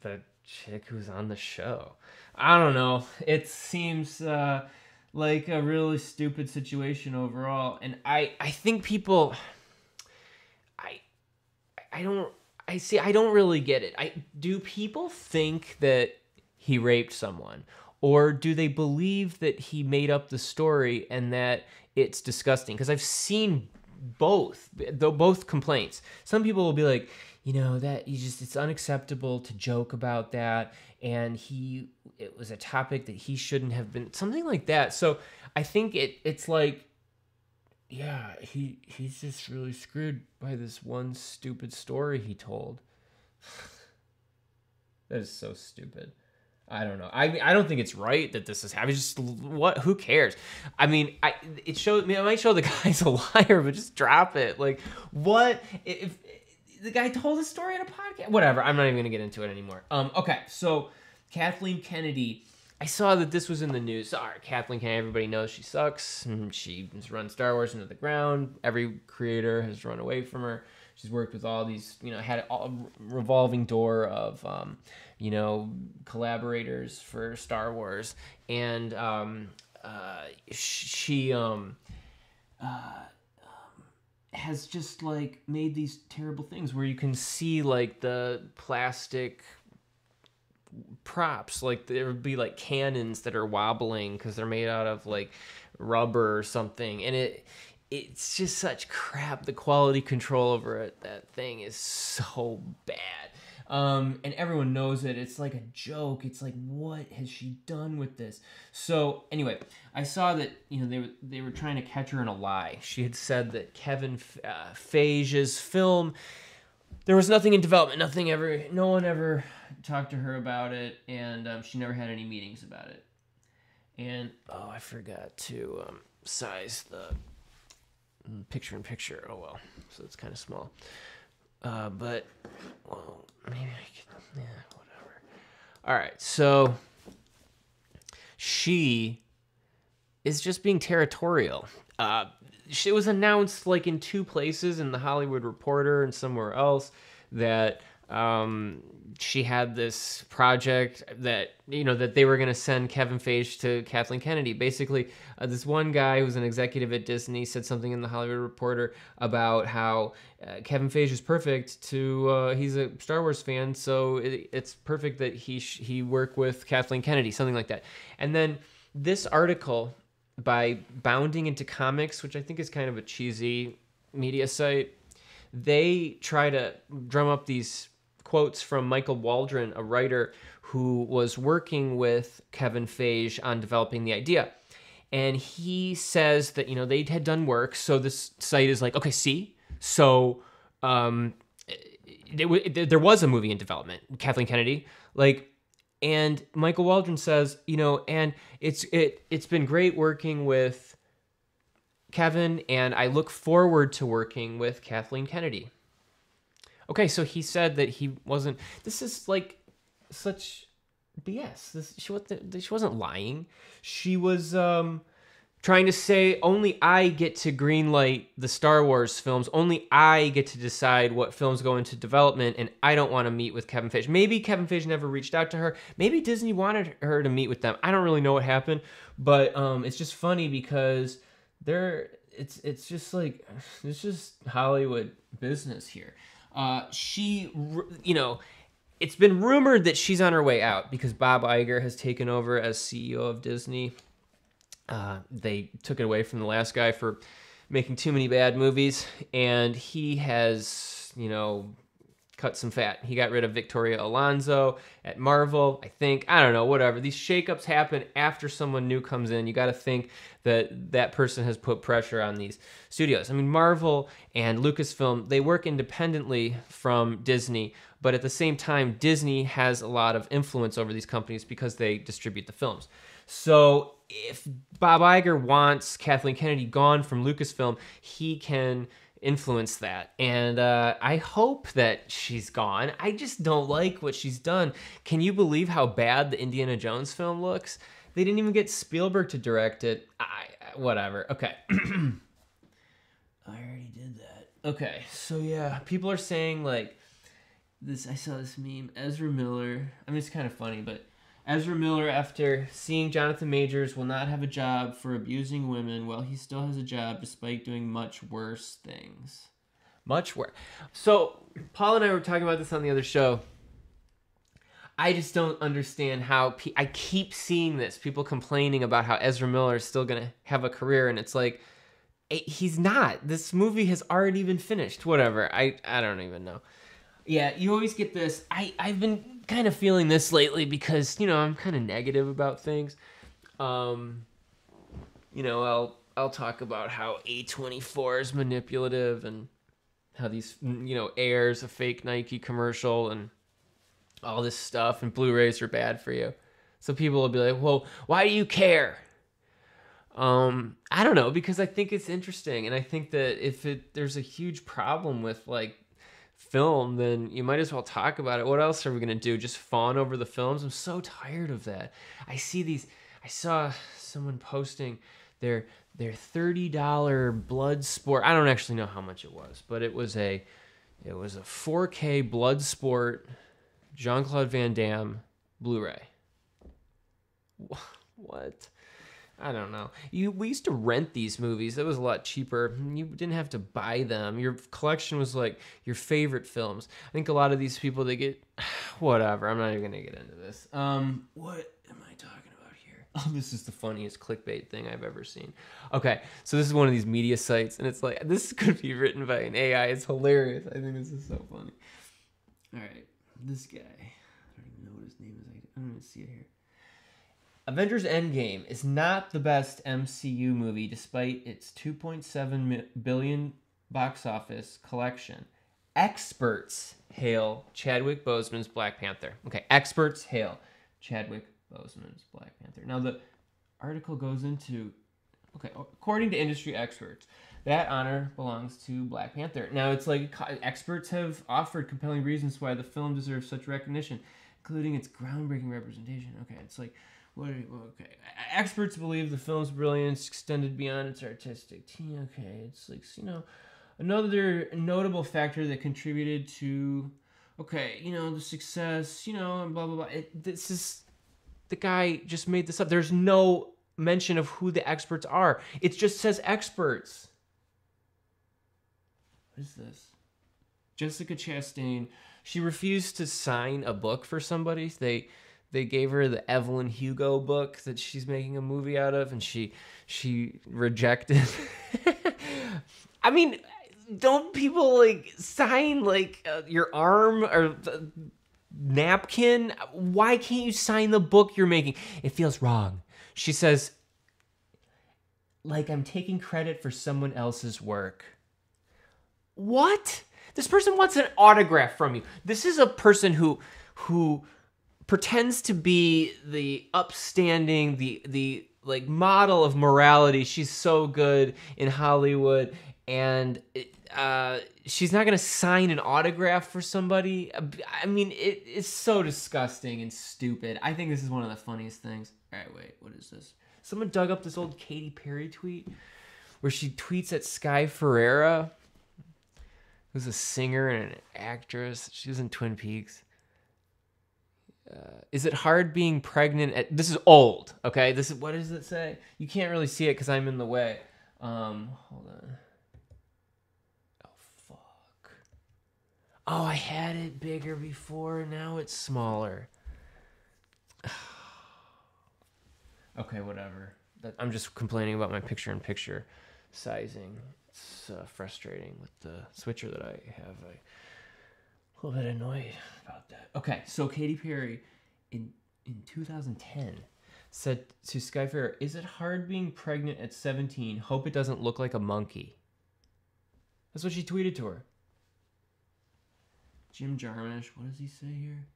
the chick who's on the show. I don't know. It seems uh, like a really stupid situation overall, and I I think people. I don't. I see. I don't really get it. I do people think that he raped someone, or do they believe that he made up the story and that it's disgusting? Because I've seen both, though both complaints. Some people will be like, you know that you just it's unacceptable to joke about that and he it was a topic that he shouldn't have been something like that so i think it it's like yeah he he's just really screwed by this one stupid story he told *sighs* that is so stupid I don't know. I mean, I don't think it's right that this is happening. Just what? Who cares? I mean, I it shows. I mean, it might show the *laughs* guy's a liar, but just drop it. Like, what if the guy told a story in a podcast. Whatever. I'm not even gonna get into it anymore. Um. Okay. So Kathleen Kennedy. I saw that this was in the news. All right, Kathleen Kennedy. Everybody knows she sucks. She has run Star Wars into the ground. Every creator has run away from her. She's worked with all these, you know, had a revolving door of, um, you know, collaborators for Star Wars, and um, uh, she um, uh, has just like made these terrible things where you can see like the plastic props like there would be like cannons that are wobbling because they're made out of like rubber or something and it it's just such crap the quality control over it that thing is so bad um, and everyone knows it. It's like a joke. It's like, what has she done with this? So anyway, I saw that you know they were they were trying to catch her in a lie. She had said that Kevin uh, Feige's film there was nothing in development. Nothing ever. No one ever talked to her about it, and um, she never had any meetings about it. And oh, I forgot to um, size the picture in picture. Oh well, so it's kind of small. Uh, but well, maybe I could. Yeah, whatever. All right, so she is just being territorial. Uh, she- it was announced like in two places in the Hollywood Reporter and somewhere else that um, she had this project that you know that they were going to send Kevin Feige to Kathleen Kennedy. Basically, uh, this one guy who's an executive at Disney said something in the Hollywood Reporter about how uh, Kevin Feige is perfect to uh, he's a Star Wars fan, so it, it's perfect that he sh- he work with Kathleen Kennedy, something like that. And then this article by Bounding into Comics, which I think is kind of a cheesy media site, they try to drum up these quotes from Michael Waldron, a writer who was working with Kevin Feige on developing the idea. And he says that, you know, they had done work. So this site is like, okay, see? So um, there was a movie in development, Kathleen Kennedy. Like, and Michael Waldron says, you know, and it's it it's been great working with Kevin, and I look forward to working with Kathleen Kennedy. Okay, so he said that he wasn't. This is like such BS. This she wasn't. She wasn't lying. She was um, trying to say only I get to greenlight the Star Wars films. Only I get to decide what films go into development, and I don't want to meet with Kevin Feige. Maybe Kevin Feige never reached out to her. Maybe Disney wanted her to meet with them. I don't really know what happened, but um, it's just funny because they're. It's it's just like it's just Hollywood business here. Uh, she, you know, it's been rumored that she's on her way out because Bob Iger has taken over as CEO of Disney. Uh, they took it away from the last guy for making too many bad movies, and he has, you know, cut some fat. He got rid of Victoria Alonso at Marvel, I think. I don't know, whatever. These shakeups happen after someone new comes in. You got to think that that person has put pressure on these studios. I mean, Marvel and Lucasfilm, they work independently from Disney, but at the same time, Disney has a lot of influence over these companies because they distribute the films. So if Bob Iger wants Kathleen Kennedy gone from Lucasfilm, he can influence that. And uh, I hope that she's gone. I just don't like what she's done. Can you believe how bad the Indiana Jones film looks? They didn't even get Spielberg to direct it. I whatever. Okay. *clears throat* I already did that. Okay. So yeah, people are saying like this I saw this meme Ezra Miller. I mean it's kind of funny, but Ezra Miller, after seeing Jonathan Majors, will not have a job for abusing women while he still has a job despite doing much worse things. Much worse. So, Paul and I were talking about this on the other show. I just don't understand how pe- I keep seeing this. People complaining about how Ezra Miller is still going to have a career, and it's like, eh, he's not. This movie has already been finished. Whatever. I, I don't even know. Yeah, you always get this. I, I've been kind of feeling this lately because, you know, I'm kind of negative about things. Um, you know, I'll I'll talk about how A24 is manipulative and how these, you know, airs a fake Nike commercial and all this stuff and Blu-rays are bad for you. So people will be like, "Well, why do you care?" Um, I don't know because I think it's interesting and I think that if it there's a huge problem with like film, then you might as well talk about it. What else are we gonna do? Just fawn over the films? I'm so tired of that. I see these. I saw someone posting their their thirty dollar blood sport. I don't actually know how much it was, but it was a it was a 4K blood sport Jean Claude Van Damme Blu-ray. *laughs* What? I don't know. You we used to rent these movies. That was a lot cheaper. You didn't have to buy them. Your collection was like your favorite films. I think a lot of these people they get *sighs* whatever. I'm not even gonna get into this. Um, what am I talking about here? *laughs* Oh, this is the funniest clickbait thing I've ever seen. Okay, so this is one of these media sites, and it's like *laughs* this could be written by an AI. It's hilarious. I think this is so funny. All right, this guy. I don't even know what his name is. I don't even see it here. Avengers Endgame is not the best MCU movie despite its 2.7 billion box office collection. Experts hail Chadwick Boseman's Black Panther. Okay, experts hail Chadwick Boseman's Black Panther. Now the article goes into Okay, according to industry experts, that honor belongs to Black Panther. Now, it's like experts have offered compelling reasons why the film deserves such recognition, including its groundbreaking representation. Okay, it's like, what? Are, okay, experts believe the film's brilliance extended beyond its artistic. te- Okay, it's like you know, another notable factor that contributed to, okay, you know, the success, you know, and blah blah blah. It, this is the guy just made this up. There's no mention of who the experts are. It just says experts. What is this? Jessica Chastain. She refused to sign a book for somebody. They they gave her the Evelyn Hugo book that she's making a movie out of, and she she rejected. *laughs* I mean, don't people like sign like uh, your arm or the napkin? Why can't you sign the book you're making? It feels wrong. She says, like I'm taking credit for someone else's work. What? This person wants an autograph from you. This is a person who who pretends to be the upstanding, the the like model of morality. She's so good in Hollywood, and uh, she's not gonna sign an autograph for somebody. I mean, it, it's so disgusting and stupid. I think this is one of the funniest things. All right, wait, what is this? Someone dug up this old Katy Perry tweet where she tweets at Sky Ferreira, who's a singer and an actress. She was in Twin Peaks. Uh, is it hard being pregnant at this is old okay? This is what does it say? You can't really see it because i'm in the way. Um hold on. Oh fuck. Oh i had it bigger before. Now it's smaller. *sighs* Okay whatever. That, i'm just complaining about my picture in picture sizing. It's uh, frustrating with the switcher that i have. I a little bit annoyed about that. Okay, so Katy Perry in in 2010 said to Skyfair, "Is it hard being pregnant at 17? Hope it doesn't look like a monkey." That's what she tweeted to her. Jim Jarmusch, what does he say here?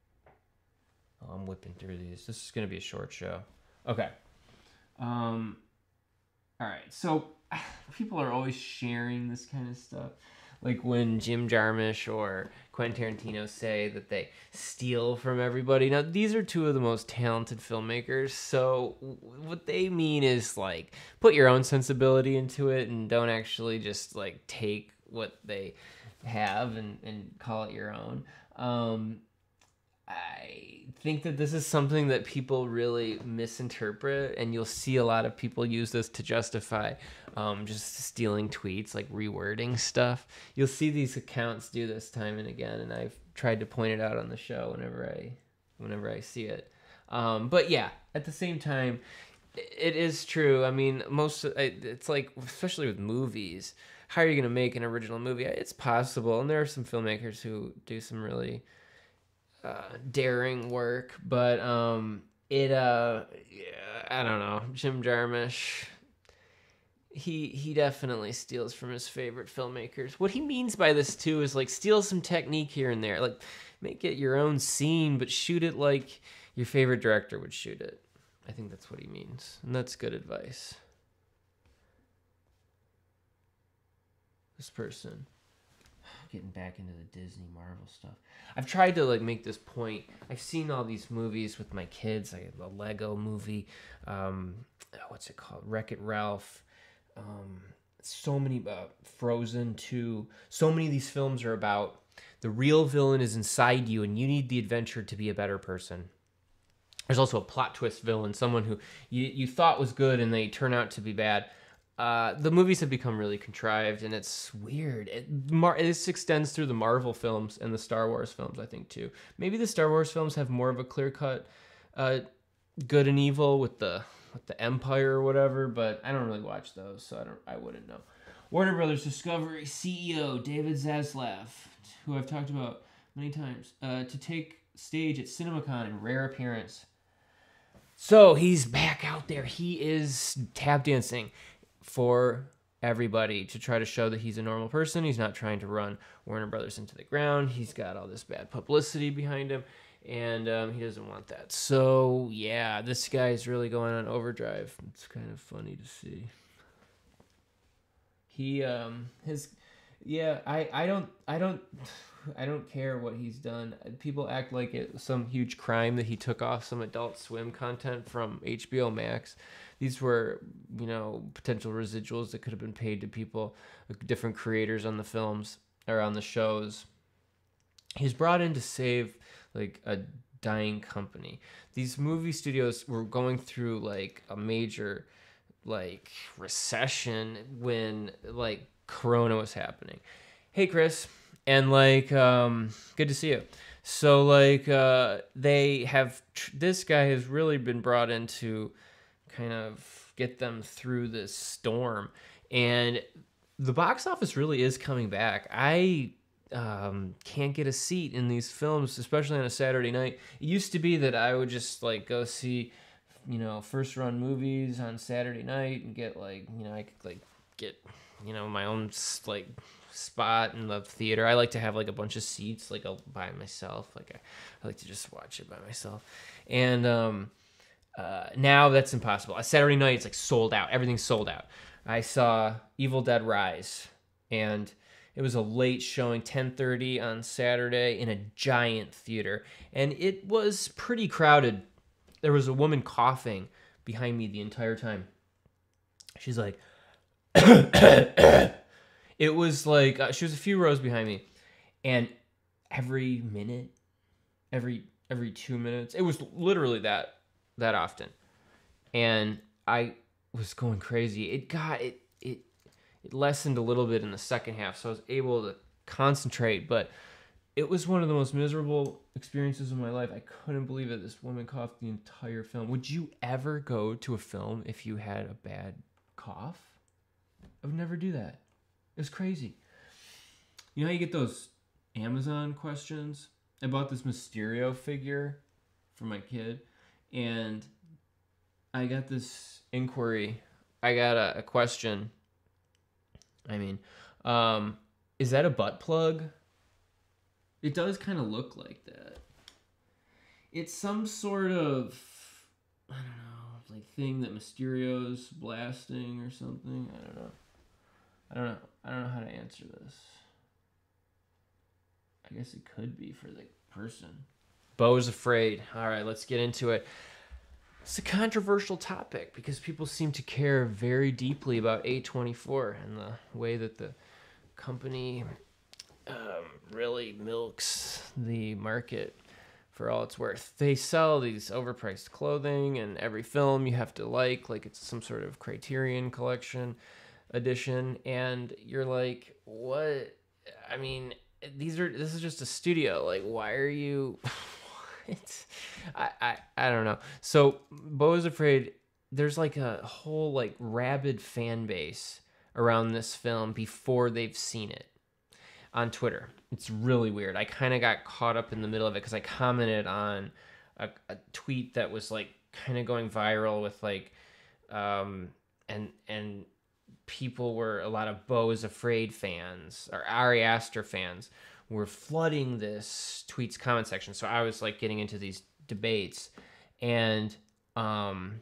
Oh, I'm whipping through these. This is going to be a short show. Okay. Um all right. So *sighs* people are always sharing this kind of stuff like when Jim Jarmusch or Quentin Tarantino say that they steal from everybody. Now, these are two of the most talented filmmakers, so what they mean is like put your own sensibility into it and don't actually just like take what they have and, and call it your own. Um, I think that this is something that people really misinterpret, and you'll see a lot of people use this to justify um, just stealing tweets, like rewording stuff. You'll see these accounts do this time and again, and I've tried to point it out on the show whenever I, whenever I see it. Um, but yeah, at the same time, it is true. I mean, most it's like especially with movies. How are you going to make an original movie? It's possible, and there are some filmmakers who do some really uh, daring work, but um, it uh, I don't know. Jim Jarmusch, he he definitely steals from his favorite filmmakers. What he means by this too is like steal some technique here and there, like make it your own scene, but shoot it like your favorite director would shoot it. I think that's what he means, and that's good advice. This person getting back into the Disney Marvel stuff. I've tried to like make this point. I've seen all these movies with my kids. Have the Lego movie. Um, what's it called? Wreck It Ralph. Um, so many uh, Frozen 2. So many of these films are about the real villain is inside you, and you need the adventure to be a better person. There's also a plot twist villain, someone who you, you thought was good and they turn out to be bad uh, the movies have become really contrived and it's weird. It, Mar- this extends through the Marvel films and the Star Wars films, I think too. Maybe the Star Wars films have more of a clear cut uh, good and evil with the with the Empire or whatever, but I don't really watch those, so I don't I wouldn't know. Warner Brothers Discovery CEO David Zaslav, who I've talked about many times, uh, to take stage at CinemaCon in rare appearance. So he's back out there. He is tap dancing for everybody to try to show that he's a normal person. He's not trying to run Warner Brothers into the ground. He's got all this bad publicity behind him, and um, he doesn't want that. So yeah, this guy's really going on overdrive. It's kind of funny to see. He um his yeah, I I don't I don't *sighs* I don't care what he's done. People act like it some huge crime that he took off some adult swim content from HBO Max. These were, you know, potential residuals that could have been paid to people, different creators on the films or on the shows. He's brought in to save like a dying company. These movie studios were going through like a major like recession when like corona was happening. Hey Chris, and like um good to see you. So like uh they have tr- this guy has really been brought in to kind of get them through this storm and the box office really is coming back. I um, can't get a seat in these films, especially on a Saturday night. It used to be that I would just like go see, you know, first run movies on Saturday night and get like, you know, I could like get, you know, my own like spot in the theater. I like to have like a bunch of seats, like by myself. Like I, I like to just watch it by myself. And um, uh, now that's impossible. A Saturday night, it's like sold out. Everything's sold out. I saw Evil Dead Rise, and it was a late showing, 10:30 on Saturday in a giant theater, and it was pretty crowded. There was a woman coughing behind me the entire time. She's like, *coughs* it was like uh, she was a few rows behind me, and every minute, every every two minutes, it was literally that that often, and I was going crazy. It got it it it lessened a little bit in the second half, so I was able to concentrate. But it was one of the most miserable experiences of my life. I couldn't believe it. This woman coughed the entire film. Would you ever go to a film if you had a bad cough? I would never do that. It was crazy. You know how you get those Amazon questions? I bought this Mysterio figure for my kid, and I got this inquiry. I got a, a question. I mean, um, is that a butt plug? It does kind of look like that. It's some sort of I don't know, like thing that Mysterio's blasting or something. I don't know. I don't know. I don't know how to answer this. I guess it could be for the person. Beau is afraid. All right, let's get into it. It's a controversial topic because people seem to care very deeply about A24 and the way that the company um, really milks the market for all it's worth. They sell these overpriced clothing, and every film you have to like, like it's some sort of Criterion collection edition, and you're like, what? I mean, these are this is just a studio. Like, why are you? *laughs* *laughs* what? I, I I don't know. So Beau is afraid. There's like a whole like rabid fan base around this film before they've seen it on Twitter. It's really weird. I kind of got caught up in the middle of it because I commented on a, a tweet that was like kind of going viral with like, um, and and people were a lot of Beau is Afraid fans or Ari Aster fans were flooding this tweet's comment section. So I was like getting into these debates, and um,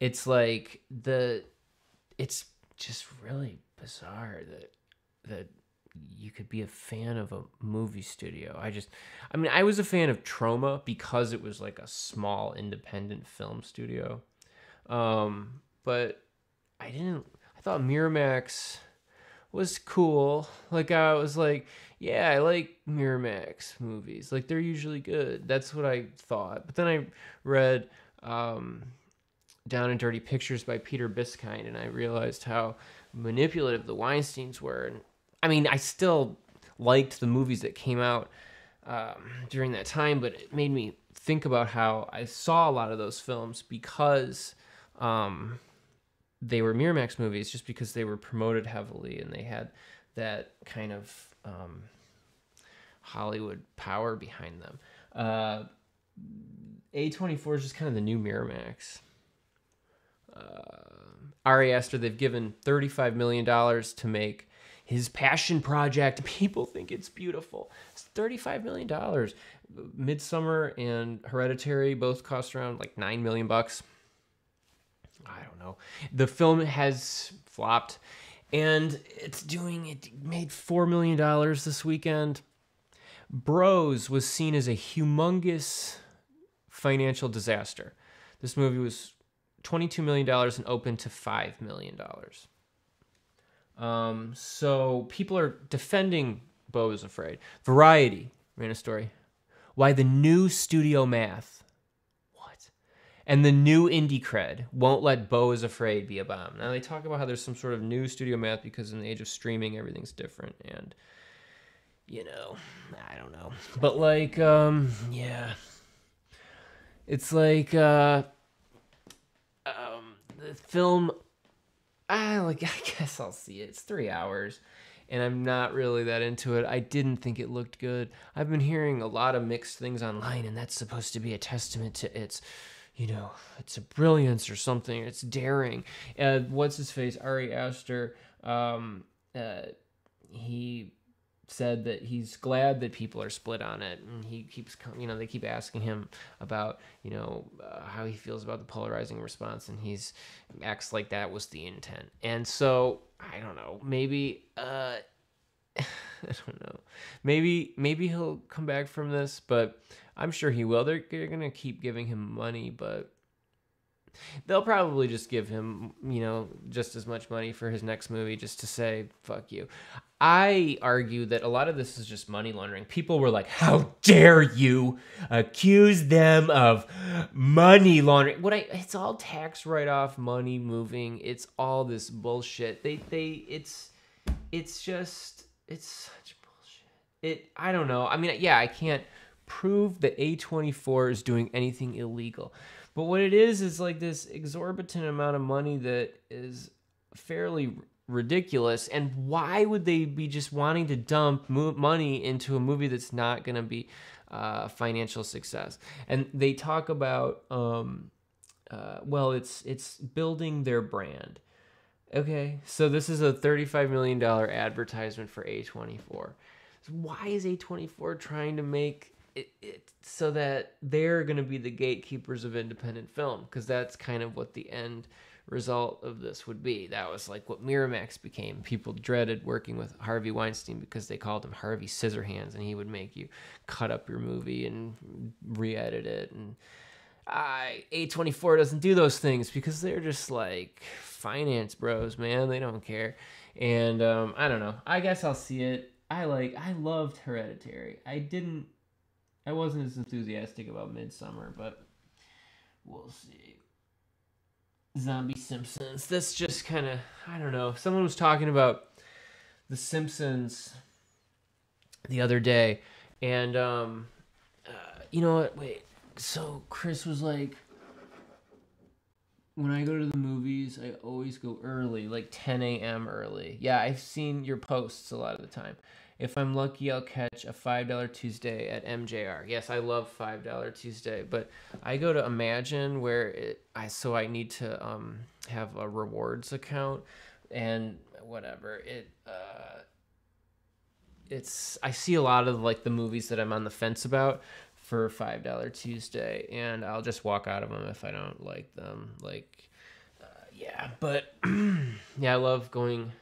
it's like the, it's just really bizarre that that you could be a fan of a movie studio. I just, I mean, I was a fan of Troma because it was like a small independent film studio. Um, but I didn't, I thought Miramax was cool. Like, I was like, yeah, I like Miramax movies. Like, they're usually good. That's what I thought. But then I read, um, Down and Dirty Pictures by Peter Biskind, and I realized how manipulative the Weinsteins were. And I mean, I still liked the movies that came out um, during that time, but it made me think about how I saw a lot of those films because um, they were Miramax movies, just because they were promoted heavily and they had that kind of um, Hollywood power behind them. Uh, A24 is just kind of the new Miramax. Uh, Ari Aster, they've given $35 million to make his passion project. *laughs* People think it's beautiful. It's $35 million. Midsommar and Hereditary both cost around like 9 million bucks. I don't know. The film has flopped and it's doing it made four million dollars this weekend. Bros was seen as a humongous financial disaster. This movie was $22 million and opened to $5 million. Um, so people are defending Beau is Afraid. Variety ran a story. Why the new studio math? And the new indie cred won't let Beau is Afraid be a bomb. Now they talk about how there's some sort of new studio math because in the age of streaming, everything's different. And, you know, I don't know. But like, um, yeah. It's like, uh, um, the film I like *laughs* I guess I'll see it. It's 3 hours and I'm not really that into it. I didn't think it looked good. I've been hearing a lot of mixed things online and that's supposed to be a testament to its you know, it's a brilliance or something. It's daring. Uh, what's his face? Ari Aster. Um, uh, he said that he's glad that people are split on it and he keeps you know they keep asking him about you know uh, how he feels about the polarizing response and he's acts like that was the intent and so i don't know maybe uh *laughs* i don't know maybe maybe he'll come back from this but i'm sure he will they're, they're gonna keep giving him money but They'll probably just give him, you know, just as much money for his next movie just to say, fuck you. I argue that a lot of this is just money laundering. People were like, "How dare you accuse them of money laundering?" What I it's all tax write-off, money moving. It's all this bullshit. They they it's it's just it's such bullshit. It I don't know. I mean, yeah, I can't prove that A24 is doing anything illegal. But what it is is like this exorbitant amount of money that is fairly ridiculous. And why would they be just wanting to dump mo- money into a movie that's not going to be uh, financial success? And they talk about, um, uh, well, it's it's building their brand. Okay, so this is a thirty-five million dollar advertisement for A24. So why is A24 trying to make it, it so that they're going to be the gatekeepers of independent film because that's kind of what the end result of this would be. That was like what Miramax became. People dreaded working with Harvey Weinstein because they called him Harvey Scissorhands, and he would make you cut up your movie and re-edit it. And I A24 doesn't do those things because they're just like finance bros, man. They don't care. And um, I don't know. I guess I'll see it. I like. I loved Hereditary. I didn't I wasn't as enthusiastic about Midsommar, but we'll see. Zombie Simpsons. That's just kind of I don't know. Someone was talking about the Simpsons the other day, and um, uh, you know what? Wait. So Chris was like, when I go to the movies, I always go early, like 10 a.m. early. Yeah, I've seen your posts a lot of the time. If I'm lucky, I'll catch a $5 Tuesday at MJR. Yes, I love $5 Tuesday, but I go to Emagine where it, I so I need to um, have a rewards account and whatever. It uh, it's I see a lot of like the movies that I'm on the fence about for $5 Tuesday and I'll just walk out of them if I don't like them. Like uh, yeah, but *clears throat* yeah, I love going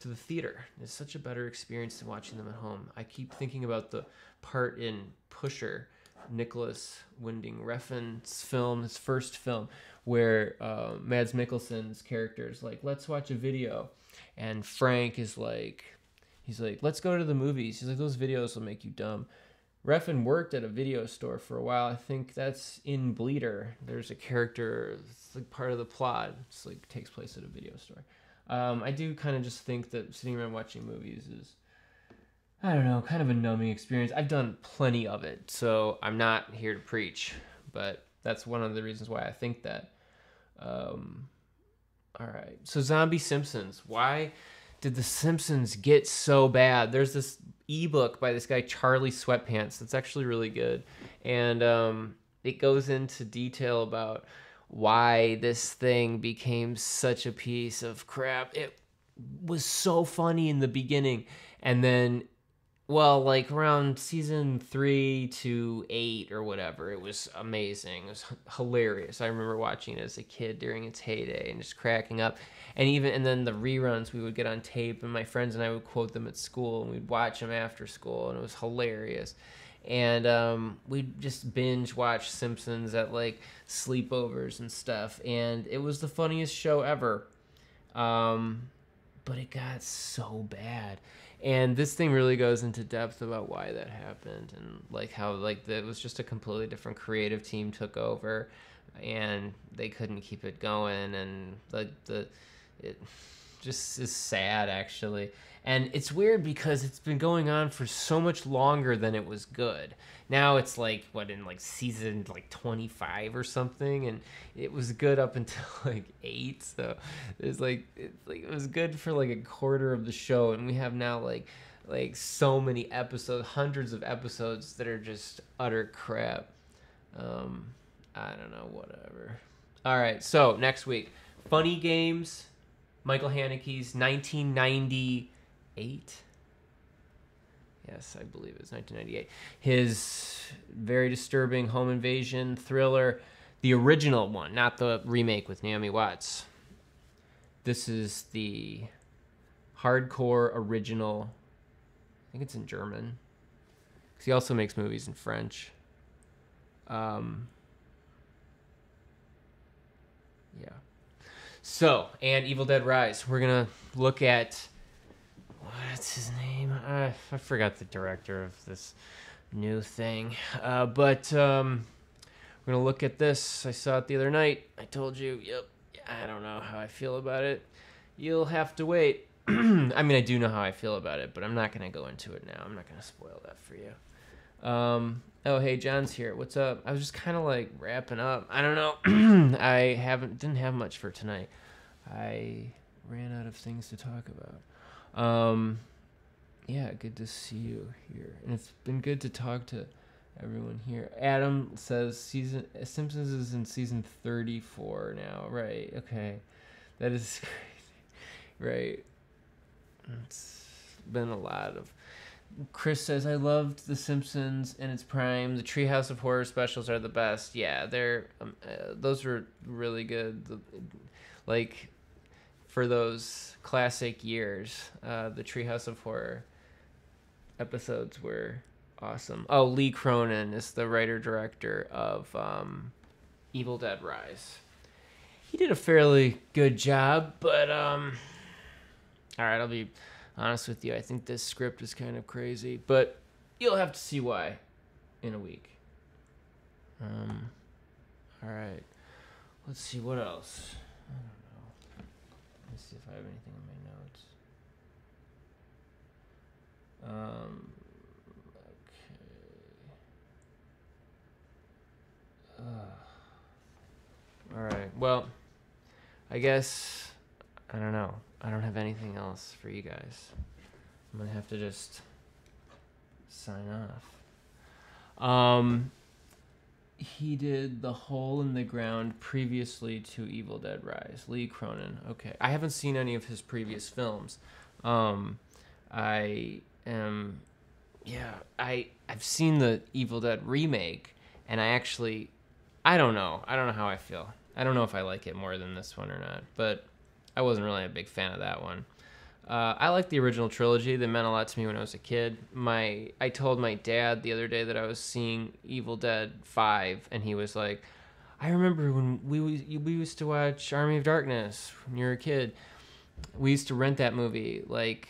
to the theater. It's such a better experience than watching them at home. I keep thinking about the part in Pusher, Nicolas Winding Refn's film, his first film, where uh, Mads Mikkelsen's character is like, "Let's watch a video," and Frank is like, he's like, "Let's go to the movies." He's like, "Those videos will make you dumb." Refn worked at a video store for a while. I think that's in Bleeder. There's a character, it's like part of the plot. It's like takes place at a video store. Um, I do kind of just think that sitting around watching movies is, I don't know, kind of a numbing experience. I've done plenty of it, so I'm not here to preach, but that's one of the reasons why I think that. Um, all right, so Zombie Simpsons. Why did The Simpsons get so bad? There's this ebook by this guy Charlie Sweatpants that's actually really good, and um, it goes into detail about why this thing became such a piece of crap. It was so funny in the beginning, and then well, like around season three to eight or whatever, it was amazing. It was hilarious. I remember watching it as a kid during its heyday and just cracking up. And even and then the reruns we would get on tape, and my friends and I would quote them at school, and we'd watch them after school, and it was hilarious. And um, we'd just binge watch Simpsons at like sleepovers and stuff, and it was the funniest show ever. Um, but it got so bad and this thing really goes into depth about why that happened and like how like it was just a completely different creative team took over and they couldn't keep it going and like the it just is sad actually and it's weird because it's been going on for so much longer than it was good. Now it's like what in like season like 25 or something and it was good up until *laughs* like 8 so it's like it's like it was good for like a quarter of the show and we have now like like so many episodes hundreds of episodes that are just utter crap. Um i don't know whatever. All right so next week funny games michael haneke's 1998 Yes, I believe it was 1998. His very disturbing home invasion thriller, the original one, not the remake with Naomi Watts. This is the hardcore original. I think it's in German. 'Cause he also makes movies in French. Um, yeah. So, and Evil Dead Rise. We're going to look at what's his name? Uh, I forgot the director of this new thing. Uh, but um, we're gonna look at this. I saw it the other night. I told you. Yep. I don't know how I feel about it. You'll have to wait. *clears throat* I mean, I do know how I feel about it, but I'm not gonna go into it now. I'm not gonna spoil that for you. Um, oh, hey, John's here. What's up? I was just kind of like wrapping up. I don't know. *clears throat* I haven't didn't have much for tonight. I ran out of things to talk about. Um, yeah, good to see you here, and it's been good to talk to everyone here. Adam says season Simpsons is in season thirty-four now. Right? Okay, that is *laughs* crazy. Right? It's been a lot of. Chris says I loved The Simpsons in its prime. The Treehouse of Horror specials are the best. Yeah, they're um, uh, those were really good. The, like for those classic years. Uh, the Treehouse of Horror episodes were awesome. Oh, Lee Cronin is the writer director of um, Evil Dead Rise. He did a fairly good job, but um, all right, I'll be honest with you. I think this script is kind of crazy, but you'll have to see why in a week. Um, all right, let's see what else. I don't know. Let me see if I have anything in my notes. Um, okay. Ugh. All right. Well, I guess I don't know. I don't have anything else for you guys. I'm gonna have to just sign off. Um, he did The Hole in the Ground previously to Evil Dead Rise. Lee Cronin. Okay. I haven't seen any of his previous films. Um, I am yeah, I I've seen the Evil Dead remake and I actually I don't know. I don't know how I feel. I don't know if I like it more than this one or not, but I wasn't really a big fan of that one. Uh, I like the original trilogy. They meant a lot to me when I was a kid. My I told my dad the other day that I was seeing Evil Dead Five, and he was like, "I remember when we we used to watch Army of Darkness when you were a kid. We used to rent that movie like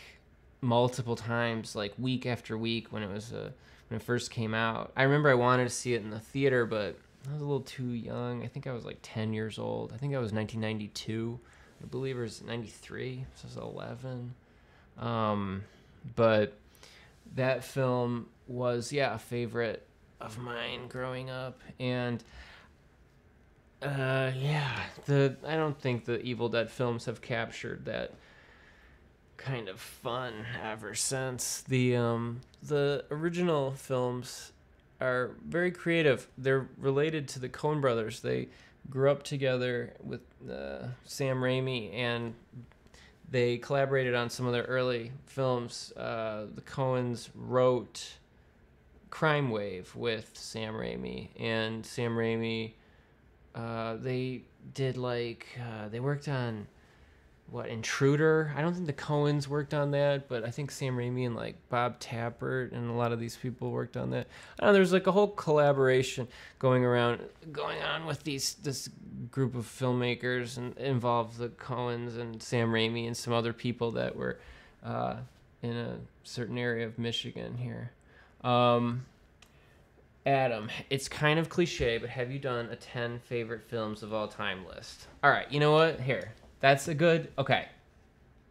multiple times, like week after week when it was uh, when it first came out. I remember I wanted to see it in the theater, but I was a little too young. I think I was like 10 years old. I think I was 1992. I believe it was 93. So I was 11. Um, but that film was, yeah, a favorite of mine growing up. And uh, yeah, the I don't think the Evil Dead films have captured that kind of fun ever since. The um the original films are very creative. They're related to the Coen brothers. They grew up together with uh, Sam Raimi and they collaborated on some of their early films. Uh, the Coens wrote Crime Wave with Sam Raimi, and Sam Raimi. Uh, they did like uh, they worked on what Intruder. I don't think the Coens worked on that, but I think Sam Raimi and like Bob Tapert and a lot of these people worked on that. There's like a whole collaboration going around, going on with these this group of filmmakers and involved the Coens and Sam Raimi and some other people that were uh, in a certain area of Michigan here. Um, Adam, it's kind of cliche, but have you done a 10 favorite films of all time list? All right, you know what? Here. That's a good. Okay.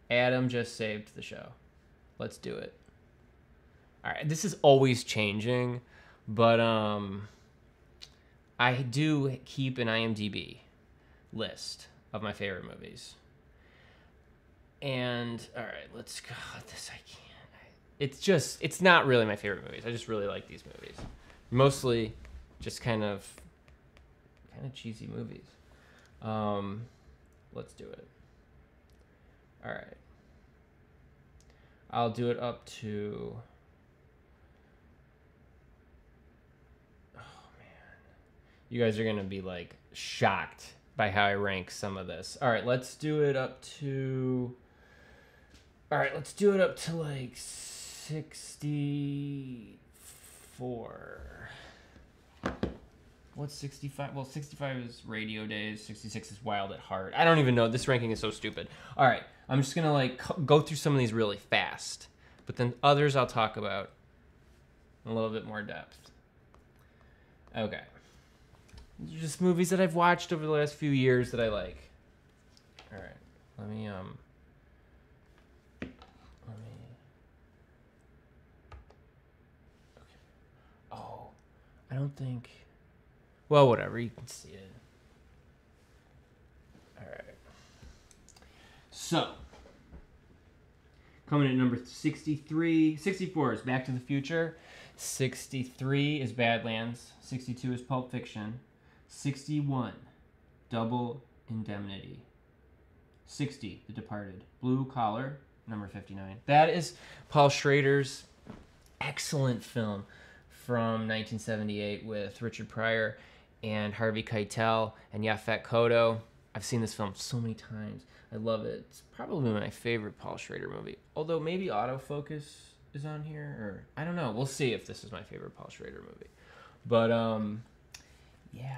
Adam just saved the show. Let's do it. All right, this is always changing, but um I do keep an IMDb list of my favorite movies. And all right, let's go. This I can't. It's just it's not really my favorite movies. I just really like these movies. Mostly just kind of kind of cheesy movies. Um let's do it. All right. I'll do it up to Oh man. You guys are going to be like shocked by how I rank some of this. All right, let's do it up to All right, let's do it up to like 64. What's 65? Well, 65 is radio days, 66 is wild at heart. I don't even know. This ranking is so stupid. All right, I'm just to like go through some of these really fast, but then others I'll talk about a little bit more depth. Okay. Just movies that I've watched over the last few years that I like. All right. Let me um let me Okay. Oh, I don't think well, whatever. You can see it. All right. So, coming at number 63, 64 is Back to the Future. 63 is Badlands. 62 is Pulp Fiction. 61, Double Indemnity. 60, The Departed. Blue Collar, number 59. That is Paul Schrader's excellent film from 1978 with Richard Pryor and Harvey Keitel and Yaphet Kotto. I've seen this film so many times. I love it. It's probably my favorite Paul Schrader movie. Although maybe Autofocus is on here, or I don't know. We'll see if this is my favorite Paul Schrader movie. But um, yeah,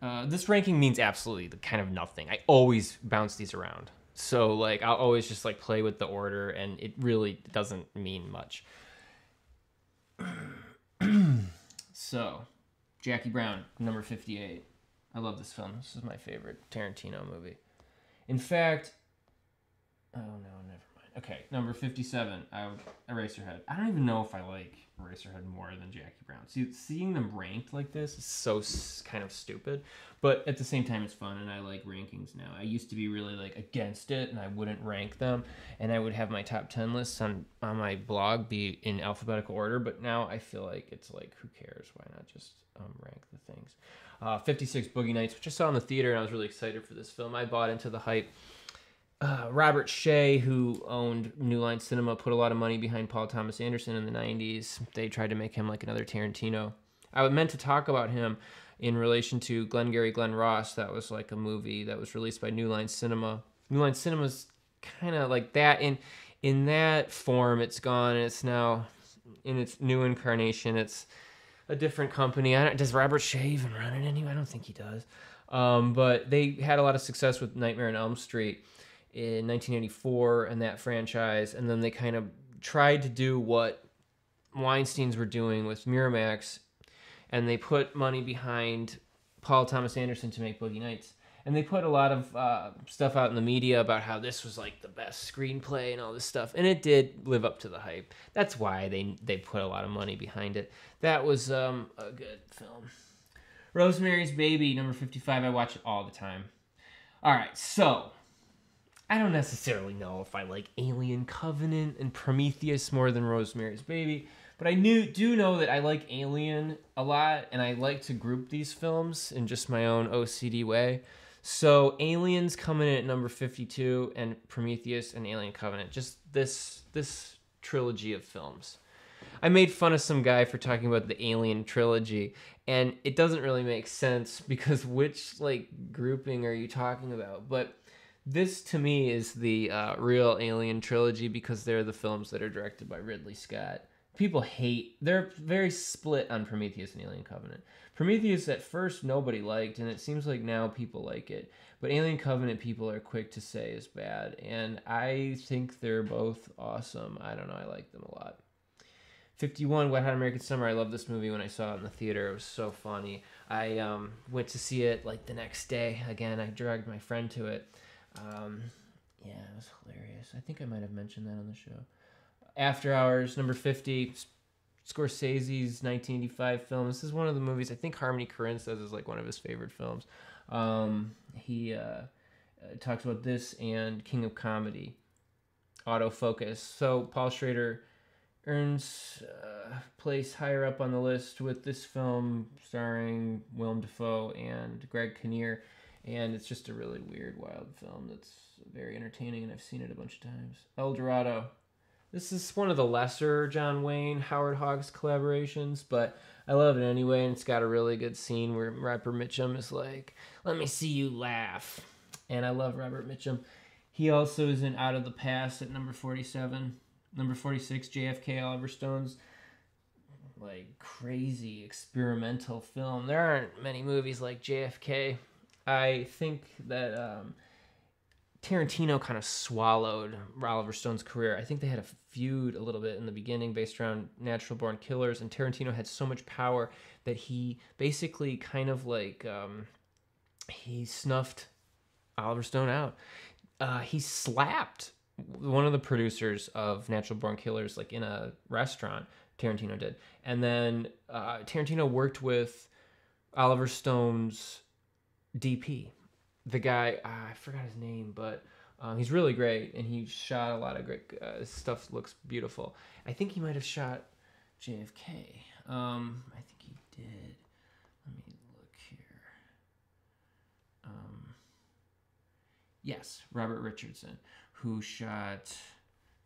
uh, this ranking means absolutely the kind of nothing. I always bounce these around. So like I'll always just like play with the order, and it really doesn't mean much. *clears throat* so Jackie Brown, number 58. I love this film. This is my favorite Tarantino movie. In fact, oh no, never. Okay, number 57. I Eraserhead. I don't even know if I like Eraserhead more than Jackie Brown. See, seeing them ranked like this is so s- kind of stupid, but at the same time, it's fun, and I like rankings now. I used to be really like against it, and I wouldn't rank them, and I would have my top 10 lists on on my blog be in alphabetical order. But now I feel like it's like, who cares? Why not just um, rank the things? Uh, 56 Boogie Nights, which I saw in the theater, and I was really excited for this film. I bought into the hype. Uh, Robert Shaye, who owned New Line Cinema, put a lot of money behind Paul Thomas Anderson in the 90s. They tried to make him like another Tarantino. I meant to talk about him in relation to Glengarry Glen Ross. That was like a movie that was released by New Line Cinema. New Line Cinema's kind of like that in in that form. It's gone. And it's now in its new incarnation. It's a different company. Does Robert Shaye even run it anyway? I don't think he does. Um, but they had a lot of success with Nightmare on Elm Street in 1984 and that franchise, and then they kind of tried to do what Weinstein's were doing with Miramax, and they put money behind Paul Thomas Anderson to make Boogie Nights. And they put a lot of uh, stuff out in the media about how this was like the best screenplay and all this stuff, and it did live up to the hype. That's why they they put a lot of money behind it. That was um, a good film. Rosemary's Baby, number fifty-five. I watch it all the time. All right, so I don't necessarily know if I like Alien Covenant and Prometheus more than Rosemary's Baby, but I knew do know that I like Alien a lot, and I like to group these films in just my own OCD way. So Aliens coming in at number 52 and Prometheus and Alien Covenant. Just this this trilogy of films. I made fun of some guy for talking about the Alien trilogy and it doesn't really make sense because which like grouping are you talking about? But this to me is the uh, real Alien trilogy because they're the films that are directed by Ridley Scott. People hate, they're very split on Prometheus and Alien Covenant. Prometheus at first nobody liked, and it seems like now people like it. But Alien Covenant people are quick to say is bad, and I think they're both awesome. I don't know, I like them a lot. 51 Wet Hot American Summer. I love this movie when I saw it in the theater. It was so funny. I um, went to see it like the next day. Again, I dragged my friend to it. Um, yeah, it was hilarious. I think I might have mentioned that on the show. After Hours, number 50, Scorsese's 1985 film. This is one of the movies I think Harmony Korine says is like one of his favorite films. Um, he uh, uh, talks about this and King of Comedy, Autofocus. So Paul Schrader earns uh, place higher up on the list with this film starring Willem Dafoe and Greg Kinnear. And it's just a really weird, wild film that's very entertaining, and I've seen it a bunch of times. El Dorado, this is one of the lesser John Wayne Howard Hawks collaborations, but I love it anyway, and it's got a really good scene where Robert Mitchum is like, "Let me see you laugh," and I love Robert Mitchum. He also is in Out of the Past at number forty-seven. Number forty-six, JFK Oliver Stone's like crazy experimental film. There aren't many movies like JFK. I think that um, Tarantino kind of swallowed Oliver Stone's career. I think they had a feud a little bit in the beginning based around Natural Born Killers, and Tarantino had so much power that he basically kind of like um, he snuffed Oliver Stone out. Uh, he slapped one of the producers of Natural Born Killers like in a restaurant. Tarantino did, and then uh, Tarantino worked with Oliver Stone's DP the guy ah, I forgot his name, but um, he's really great, and he shot a lot of great uh, stuff. Looks beautiful. I think he might have shot JFK. Um, I think he did. Let me look here. Um, yes, Robert Richardson, who shot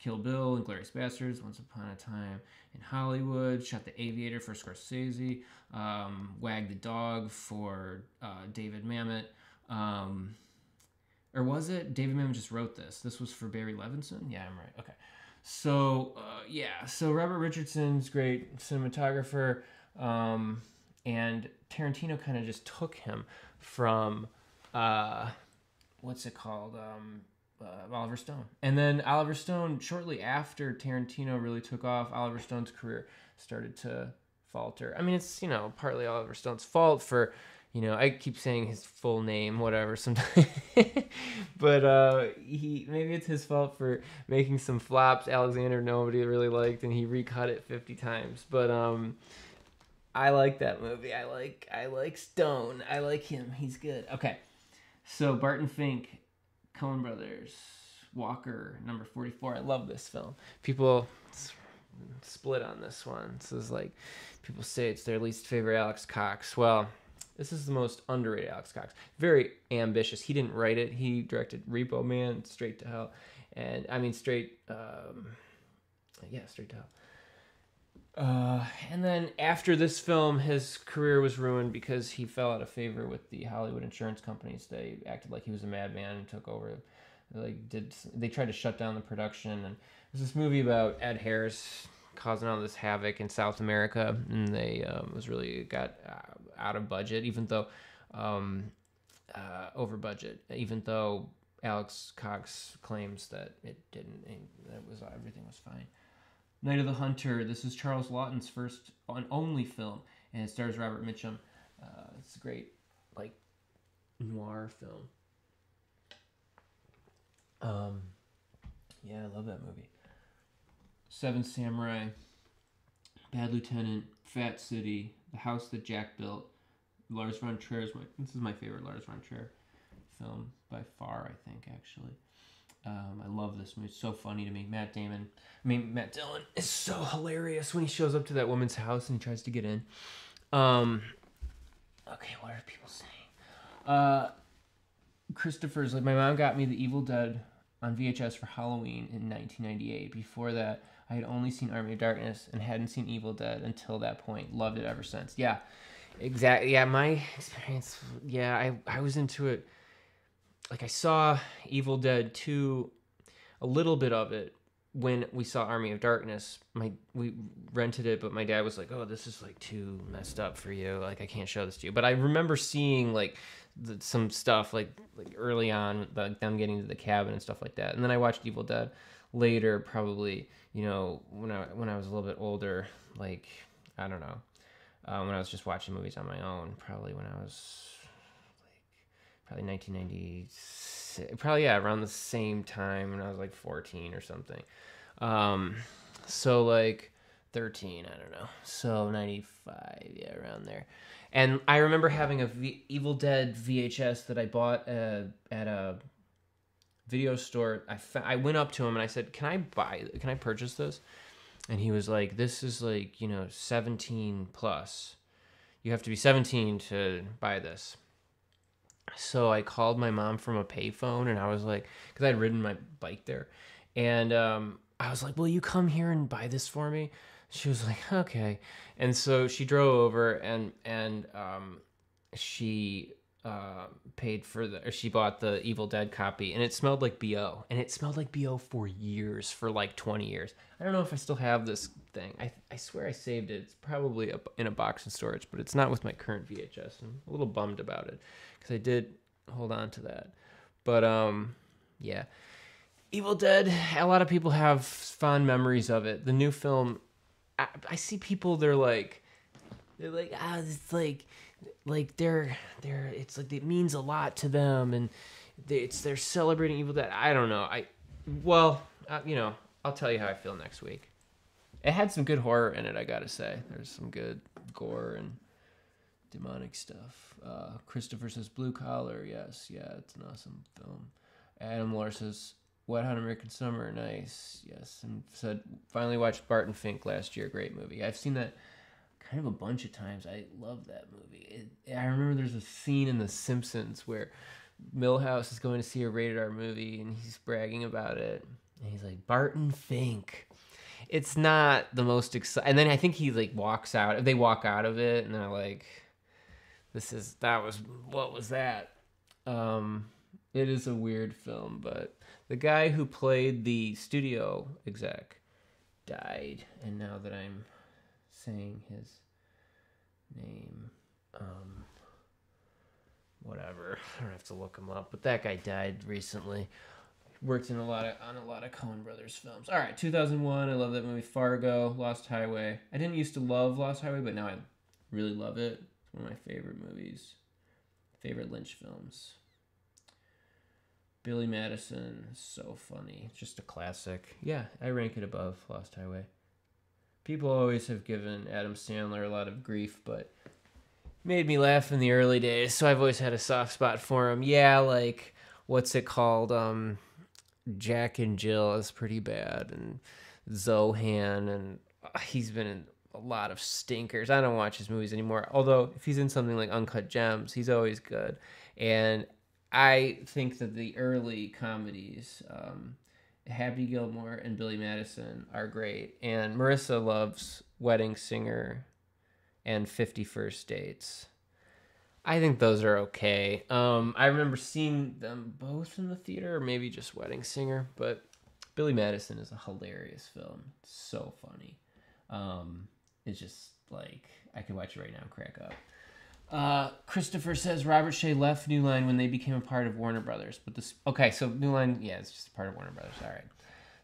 Kill Bill and Glorious Bastards, Once Upon a Time in Hollywood, shot The Aviator for Scorsese, um, Wag the Dog for uh, David Mamet. Um, or was it David Mamet just wrote this? This was for Barry Levinson. Yeah, I'm right. Okay. So uh, yeah, so Robert Richardson's great cinematographer, um, and Tarantino kind of just took him from uh, what's it called? Um, uh, Oliver Stone. And then Oliver Stone, shortly after Tarantino really took off, Oliver Stone's career started to falter. I mean, it's, you know, partly Oliver Stone's fault for you know, I keep saying his full name, whatever, *laughs* sometimes. but uh, he maybe it's his fault for making some flops. Alexander nobody really liked, and he recut it fifty times. But um, I like that movie. I like I like Stone. I like him. He's good. Okay, so Barton Fink, Coen Brothers, Walker, number forty four. I love this film. People split on this one. This is like people say it's their least favorite Alex Cox. Well this is the most underrated Alex Cox. Very ambitious. He didn't write it. He directed Repo Man, Straight to Hell, and I mean Straight. Um, yeah, Straight to Hell. Uh, and then after this film, his career was ruined because he fell out of favor with the Hollywood insurance companies. They acted like he was a madman and took over. Like did they tried to shut down the production? And there's this movie about Ed Harris causing all this havoc in South America, and they um, was really got uh, out of budget, even though um, uh, over budget, even though Alex Cox claims that it didn't, that was everything was fine. Night of the Hunter. This is Charles Laughton's first and only film, and it stars Robert Mitchum. Uh, it's a great, like, noir film. Um, yeah, I love that movie. Seven Samurai, Bad Lieutenant, Fat City, The House That Jack Built. Lars von Trier is my this is my favorite Lars von Trier film by far. I think actually. Um, I love this movie. It's so funny to me. Matt Damon, I mean Matt Dillon is so hilarious when he shows up to that woman's house and he tries to get in. Um, okay, what are people saying? Uh, Christopher's like my mom got me the Evil Dead on VHS for Halloween in 1998. Before that, I had only seen Army of Darkness and hadn't seen Evil Dead until that point. Loved it ever since. Yeah, exactly. Yeah, my experience. Yeah, I I was into it. Like I saw Evil Dead 2, a little bit of it when we saw Army of Darkness. My we rented it, but my dad was like, "Oh, this is like too messed up for you. Like I can't show this to you." But I remember seeing like the, some stuff like like early on, like them getting to the cabin and stuff like that. And then I watched Evil Dead later, probably you know when I when I was a little bit older, like I don't know, uh, when I was just watching movies on my own, probably when I was probably 1996, probably yeah, around the same time when I was like 14 or something. Um, so like 13, I don't know. So 95, yeah, around there. And I remember having a v- Evil Dead VHS that I bought uh, at a video store. I fa- I went up to him and I said, "Can I buy? Can I purchase this?" And he was like, "This is like you know 17 plus. You have to be 17 to buy this." So I called my mom from a payphone and I was like, because I'd ridden my bike there, and um, I was like, "Will you come here and buy this for me?" She was like, "Okay," and so she drove over and and um, she uh, paid for the or she bought the Evil Dead copy and it smelled like BO and it smelled like BO for years for like 20 years. I don't know if I still have this thing. I I swear I saved it. It's probably up in a box in storage, but it's not with my current VHS. I'm a little bummed about it cuz I did hold on to that. But um yeah. Evil Dead, a lot of people have fond memories of it. The new film I, I see people they're like they're like ah it's like like they're they're it's like it means a lot to them and they, it's they're celebrating evil dead i don't know i well uh, you know i'll tell you how i feel next week. It had some good horror in it i gotta say. There's some good gore and demonic stuff. Uh christopher says blue collar. Yes yeah it's an awesome film. Adam Moore says Wet Hot American Summer, nice, yes. And said finally watched Barton Fink last year, great movie. I've seen that kind of a bunch of times. I love that movie. It, I remember there's a scene in The Simpsons where Milhouse is going to see a rated R movie and he's bragging about it. And he's like, Barton Fink. It's not the most exciting. And then I think he like walks out. They walk out of it and they're like, this is, that was, what was that? Um, it is a weird film, but the guy who played the studio exec died. And now that I'm saying his name. Um, whatever. *laughs* I don't have to look him up, but that guy died recently. Worked in a lot of on a lot of Coen Brothers films. All right, 2001. I love that movie. Fargo, Lost Highway. I didn't used to love Lost Highway, but now I really love it. It's one of my favorite movies. Favorite Lynch films. Billy Madison, so funny. Just a classic. Yeah, I rank it above Lost Highway people always have given Adam Sandler a lot of grief, but made me laugh in the early days, so I've always had a soft spot for him. Yeah, like what's it called? Um, Jack and Jill is pretty bad, and Zohan, and uh, he's been in a lot of stinkers. I don't watch his movies anymore. Although if he's in something like Uncut Gems, he's always good. And I think that the early comedies, um, Happy Gilmore and Billy Madison are great, and Marissa loves Wedding Singer and Fifty First Dates. I think those are okay. Um, I remember seeing them both in the theater, or maybe just Wedding Singer, but Billy Madison is a hilarious film. It's so funny. Um, it's just like I could watch it right now and crack up. Uh, Christopher says Robert Shaye left New Line when they became a part of Warner Brothers. But this okay, so New Line, yeah, it's just a part of Warner Brothers. All right.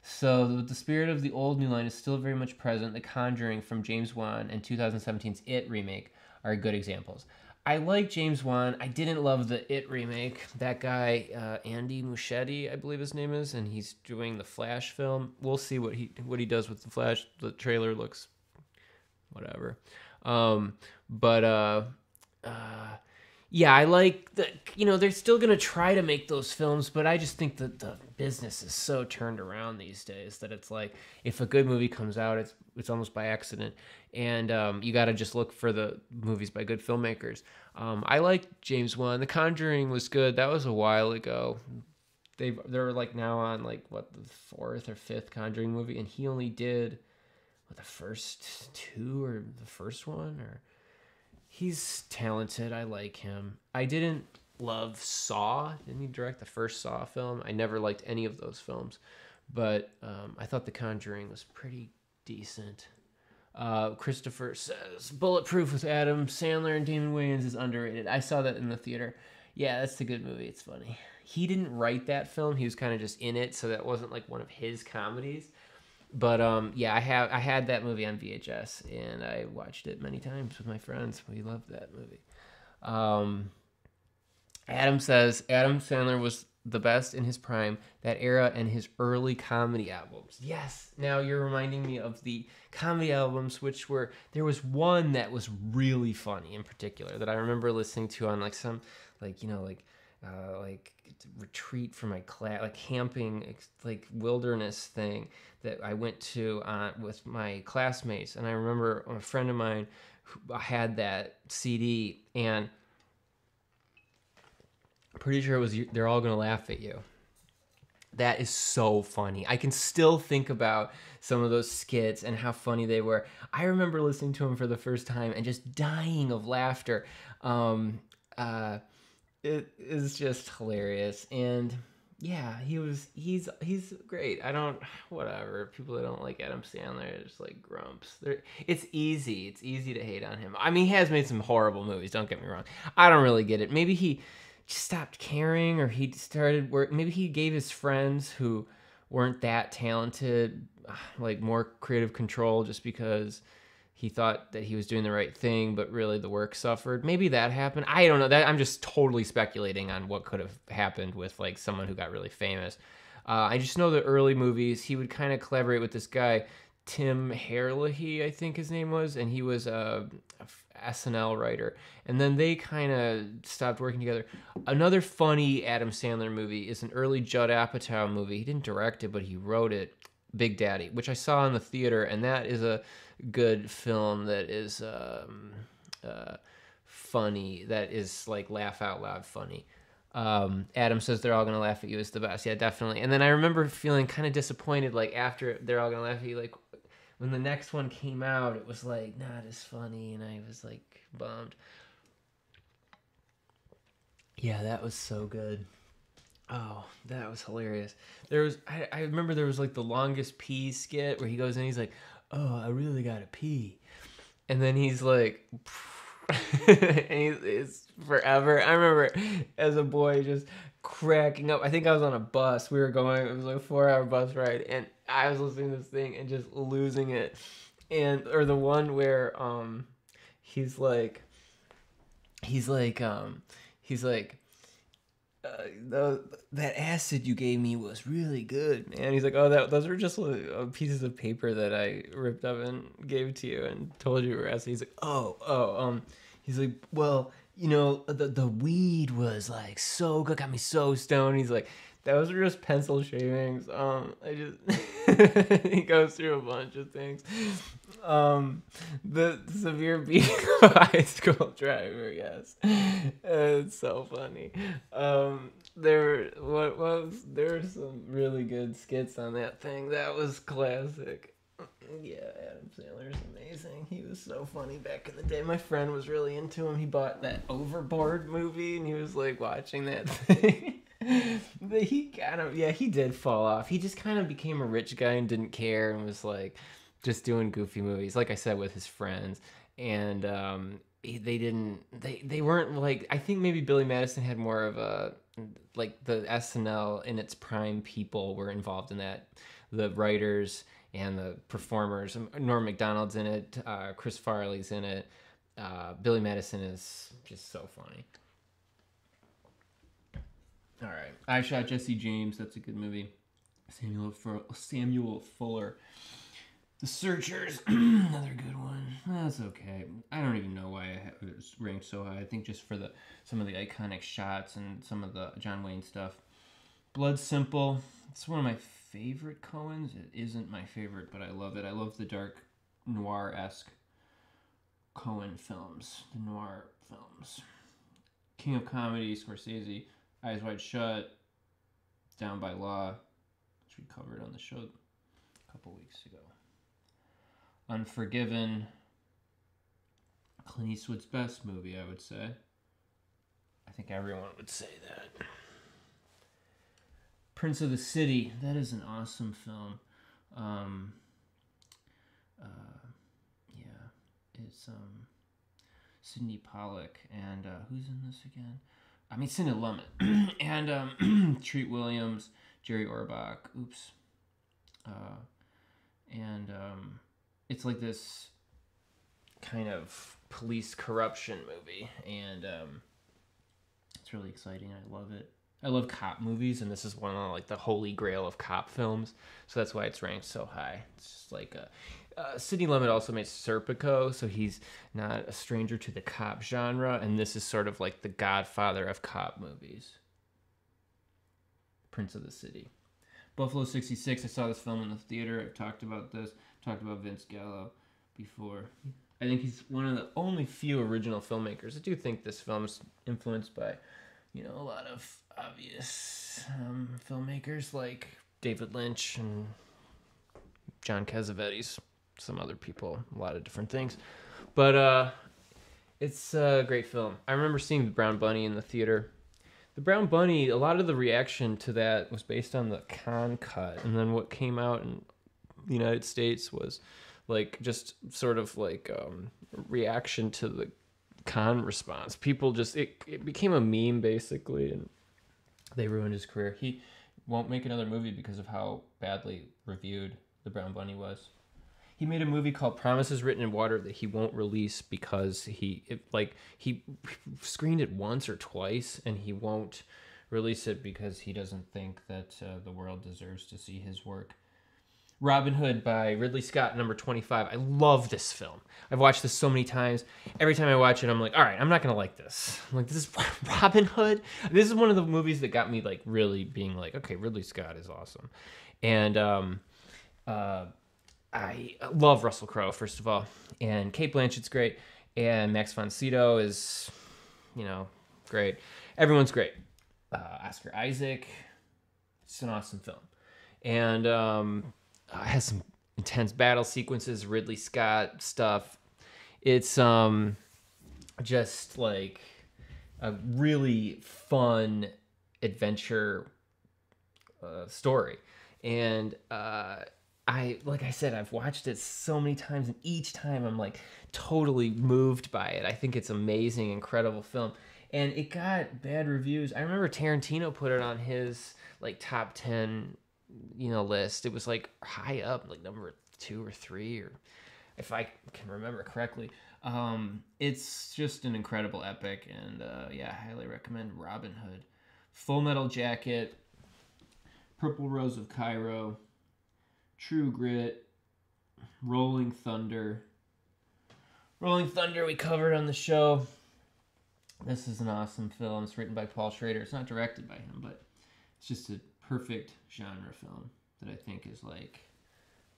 So the, the spirit of the old New Line is still very much present. The Conjuring from James Wan and 2017's It remake are good examples. I like James Wan. I didn't love the It remake. That guy, uh, Andy Muschietti, I believe his name is, and he's doing the Flash film. We'll see what he what he does with the Flash. The trailer looks whatever. Um, but uh, uh, yeah, I like the you know they're still gonna try to make those films, but I just think that the business is so turned around these days that it's like if a good movie comes out, it's it's almost by accident, and um, you got to just look for the movies by good filmmakers. Um, I like James Wan. The Conjuring was good. That was a while ago. They they're like now on like what the fourth or fifth Conjuring movie, and he only did what the first two or the first one or he's talented. I like him. I didn't love Saw. Didn't he direct the first Saw film? I never liked any of those films, but um, I thought The Conjuring was pretty decent. Uh, Christopher says Bulletproof with Adam Sandler and Damon Wayans is underrated. I saw that in the theater. Yeah, that's a good movie. It's funny. He didn't write that film. He was kind of just in it, so that wasn't like one of his comedies. But um, yeah, I have I had that movie on VHS and I watched it many times with my friends. We loved that movie. Um, Adam says Adam Sandler was the best in his prime, that era, and his early comedy albums. Yes. Now you're reminding me of the comedy albums, which were there was one that was really funny in particular that I remember listening to on like some like you know like uh, like retreat for my class, like camping, like wilderness thing that I went to uh, with my classmates. And I remember a friend of mine who had that CD, and I'm pretty sure it was "They're All Gonna Laugh at You." That is so funny. I can still think about some of those skits and how funny they were. I remember listening to them for the first time and just dying of laughter. Um, uh, it is just hilarious. And yeah he was he's he's great. I don't whatever. People that don't like adam sandler are just like grumps. They're, it's easy. It's easy to hate on him. I mean he has made some horrible movies don't get me wrong. I don't really get it. Maybe he just stopped caring or he started work maybe he gave his friends who weren't that talented like more creative control just because he thought that he was doing the right thing, but really the work suffered. Maybe that happened. I don't know. That I'm just totally speculating on what could have happened with like someone who got really famous. Uh, I just know the early movies he would kind of collaborate with this guy Tim Herlihy, I think his name was, and he was a, a SNL writer. And then they kind of stopped working together. Another funny Adam Sandler movie is an early Judd Apatow movie. He didn't direct it, but he wrote it. Big Daddy, which I saw in the theater, and that is a good film that is um, uh, funny, that is like laugh out loud funny. Um, Adam says they're all gonna laugh at you is the best. Yeah, definitely. And then I remember feeling kind of disappointed, like after they're all gonna laugh at you, like when the next one came out, it was like not as funny, and I was like bummed. Yeah, that was so good. Oh, that was hilarious. There was I, I remember there was like the longest pee skit where he goes in, he's like, oh, I really gotta pee. And then he's like, *laughs* and he's it's forever. I remember as a boy just cracking up. I think I was on a bus. We were going, it was like a four hour bus ride, and I was listening to this thing and just losing it. And, or the one where, um, he's like, he's like, um, he's like, uh, the, that acid you gave me was really good, man. He's like, oh, that those were just uh, pieces of paper that I ripped up and gave to you and told you were acid. He's like, oh, oh, um, he's like, well, you know, the the weed was like so good, got me so stoned. He's like, those were just pencil shavings. Um, I just *laughs* he goes through a bunch of things. Um, the severe *laughs* beating of high school driver. Yes, it's so funny. Um, there what was there were some really good skits on that thing. That was classic. Yeah, Adam Sandler's amazing. He was so funny back in the day. My friend was really into him. He bought that Overboard movie, and he was like watching that *laughs* thing. *laughs* but he kind of yeah he did fall off. He just kind of became a rich guy and didn't care and was like just doing goofy movies like i said with his friends. And um they didn't they they weren't like i think maybe billy madison had more of a like the snl in its prime people were involved in that. The writers and the performers norm macdonald's in it uh, chris farley's in it. Uh, billy madison is just so funny all right. I shot Jesse James. That's a good movie. Samuel Samuel Fuller. The Searchers, *clears throat* another good one. That's okay. I don't even know why it was ranked so high. I think just for the some of the iconic shots and some of the John Wayne stuff. Blood Simple. It's one of my favorite Coens. It isn't my favorite, but I love it. I love the dark noir esque Coen films, the noir films. King of Comedy, Scorsese, Eyes Wide Shut, Down by Law, which we covered on the show a couple weeks ago. Unforgiven, Clint Eastwood's best movie, I would say. I think everyone would say that. Prince of the City, that is an awesome film. Um, uh, yeah, it's um, Sidney Pollock and uh, who's in this again? I mean, Sidney Lumet *clears throat* and um, *clears throat* Treat Williams, Jerry Orbach. Oops. Uh, and um, it's like this kind of police corruption movie, and um, it's really exciting. I love it. I love cop movies, and this is one of like the holy grail of cop films. So that's why it's ranked so high. It's just like a. Uh, Sidney Lumet also made Serpico, so he's not a stranger to the cop genre, and this is sort of like the godfather of cop movies. Prince of the City. Buffalo 66, I saw this film in the theater. I've talked about this, talked about Vince Gallo before. I think he's one of the only few original filmmakers. I do think this film's influenced by, you know, a lot of obvious um, filmmakers like David Lynch and John Cassavetes, some other people, a lot of different things. But uh, it's a great film. I remember seeing The Brown Bunny in the theater. The Brown Bunny, a lot of the reaction to that was based on the Cannes cut, and then what came out in the United States was like just sort of like um, reaction to the Cannes response. People just it, it became a meme basically, and they ruined his career. He won't make another movie because of how badly reviewed The Brown Bunny was. He made a movie called Promises Written in Water that he won't release because he it, like he screened it once or twice and he won't release it because he doesn't think that uh, the world deserves to see his work. Robin Hood by Ridley Scott, number 25. I love this film. I've watched this so many times. Every time I watch it, I'm like, all right, I'm not going to like this. I'm like, this is *laughs* Robin Hood. This is one of the movies that got me like really being like, okay, Ridley Scott is awesome. And um, uh, I love Russell Crowe, first of all. And Cate Blanchett's great. And Max von Sydow is, you know, great. Everyone's great. Uh, Oscar Isaac. It's an awesome film. And um, uh, has some intense battle sequences, Ridley Scott stuff. It's um just like a really fun adventure uh, story, and uh, I like I said I've watched it so many times, and each time I'm like totally moved by it. I think it's amazing, incredible film. And it got bad reviews. I remember Tarantino put it on his like top ten you know list it was like high up like number two or three or if i can remember correctly um it's just an incredible epic and uh yeah I highly recommend robin hood full metal jacket purple rose of cairo true grit rolling thunder rolling thunder we covered on the show this is an awesome film it's written by paul schrader it's not directed by him but it's just a perfect genre film that I think is like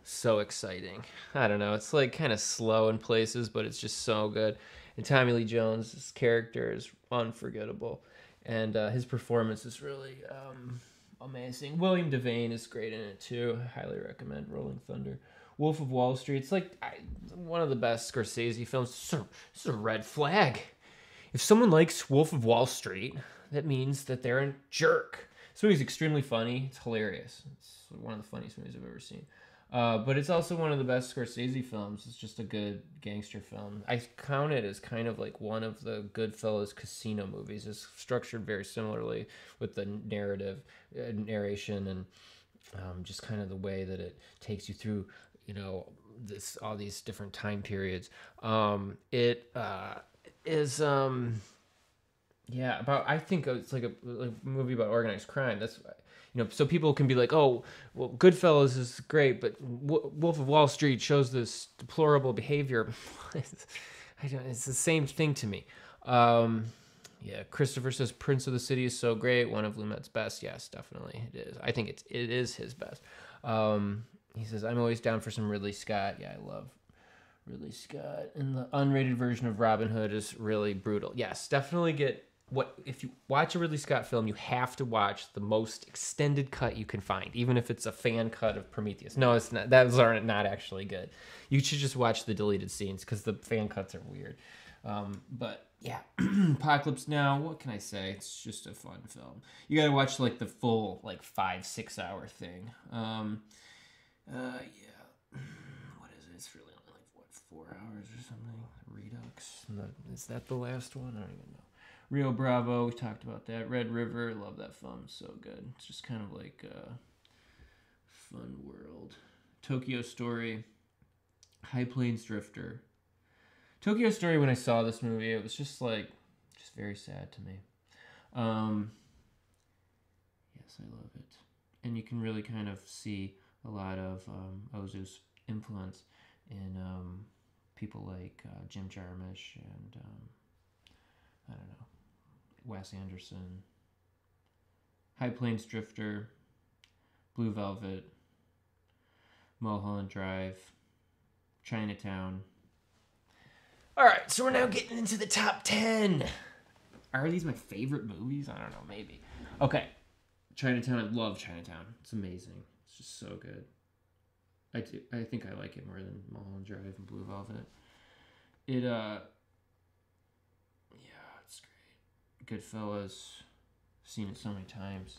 so exciting. I don't know. It's like kind of slow in places, but it's just so good. And Tommy Lee Jones' character is unforgettable, and uh, his performance is really um, amazing. William Devane is great in it too. I highly recommend Rolling Thunder. Wolf of Wall Street. It's like I, one of the best Scorsese films. A, it's a red flag. If someone likes Wolf of Wall Street, that means that they're a jerk. This movie's extremely funny. It's hilarious. It's one of the funniest movies I've ever seen. Uh, but it's also one of the best Scorsese films. It's just a good gangster film. I count it as kind of like one of the Goodfellas casino movies. It's structured very similarly with the narrative, uh, narration, and um, just kind of the way that it takes you through, you know, this all these different time periods. Um, it uh, is. Um, yeah, about I think it's like a, like a movie about organized crime. That's you know, so people can be like, oh, well, Goodfellas is great, but w- Wolf of Wall Street shows this deplorable behavior. *laughs* I don't, it's the same thing to me. Um, yeah, Christopher says Prince of the City is so great, one of Lumet's best. Yes, definitely it is. I think it's it is his best. Um, he says I'm always down for some Ridley Scott. Yeah, I love Ridley Scott. And the unrated version of Robin Hood is really brutal. Yes, definitely get what if you watch a Ridley Scott film, you have to watch the most extended cut you can find, even if it's a fan cut of Prometheus. No, it's not. Those are not not actually good. You should just watch the deleted scenes because the fan cuts are weird. Um, but yeah, *clears throat* Apocalypse Now. What can I say? It's just a fun film. You gotta watch like the full like five six hour thing. Um, uh, yeah. *clears throat* What is it? It's really only like what four hours or something. Redux. Is that the last one? I don't even know. Rio Bravo. We talked about that. Red River. Love that film. So good. It's just kind of like a fun world. Tokyo Story. High Plains Drifter. Tokyo Story, when I saw this movie, it was just like, just very sad to me. Um, yes, I love it. And you can really kind of see a lot of um, Ozu's influence in um, people like uh, Jim Jarmusch and, um, I don't know, Wes Anderson, High Plains Drifter, Blue Velvet, Mulholland Drive, Chinatown. All right, so we're now getting into the top 10. Are these my favorite movies? I don't know, maybe. Okay. Chinatown, I love Chinatown. It's amazing. It's just so good. I, do, I think I like it more than Mulholland Drive and Blue Velvet. It, uh, yeah, it's great. Goodfellas, seen it so many times.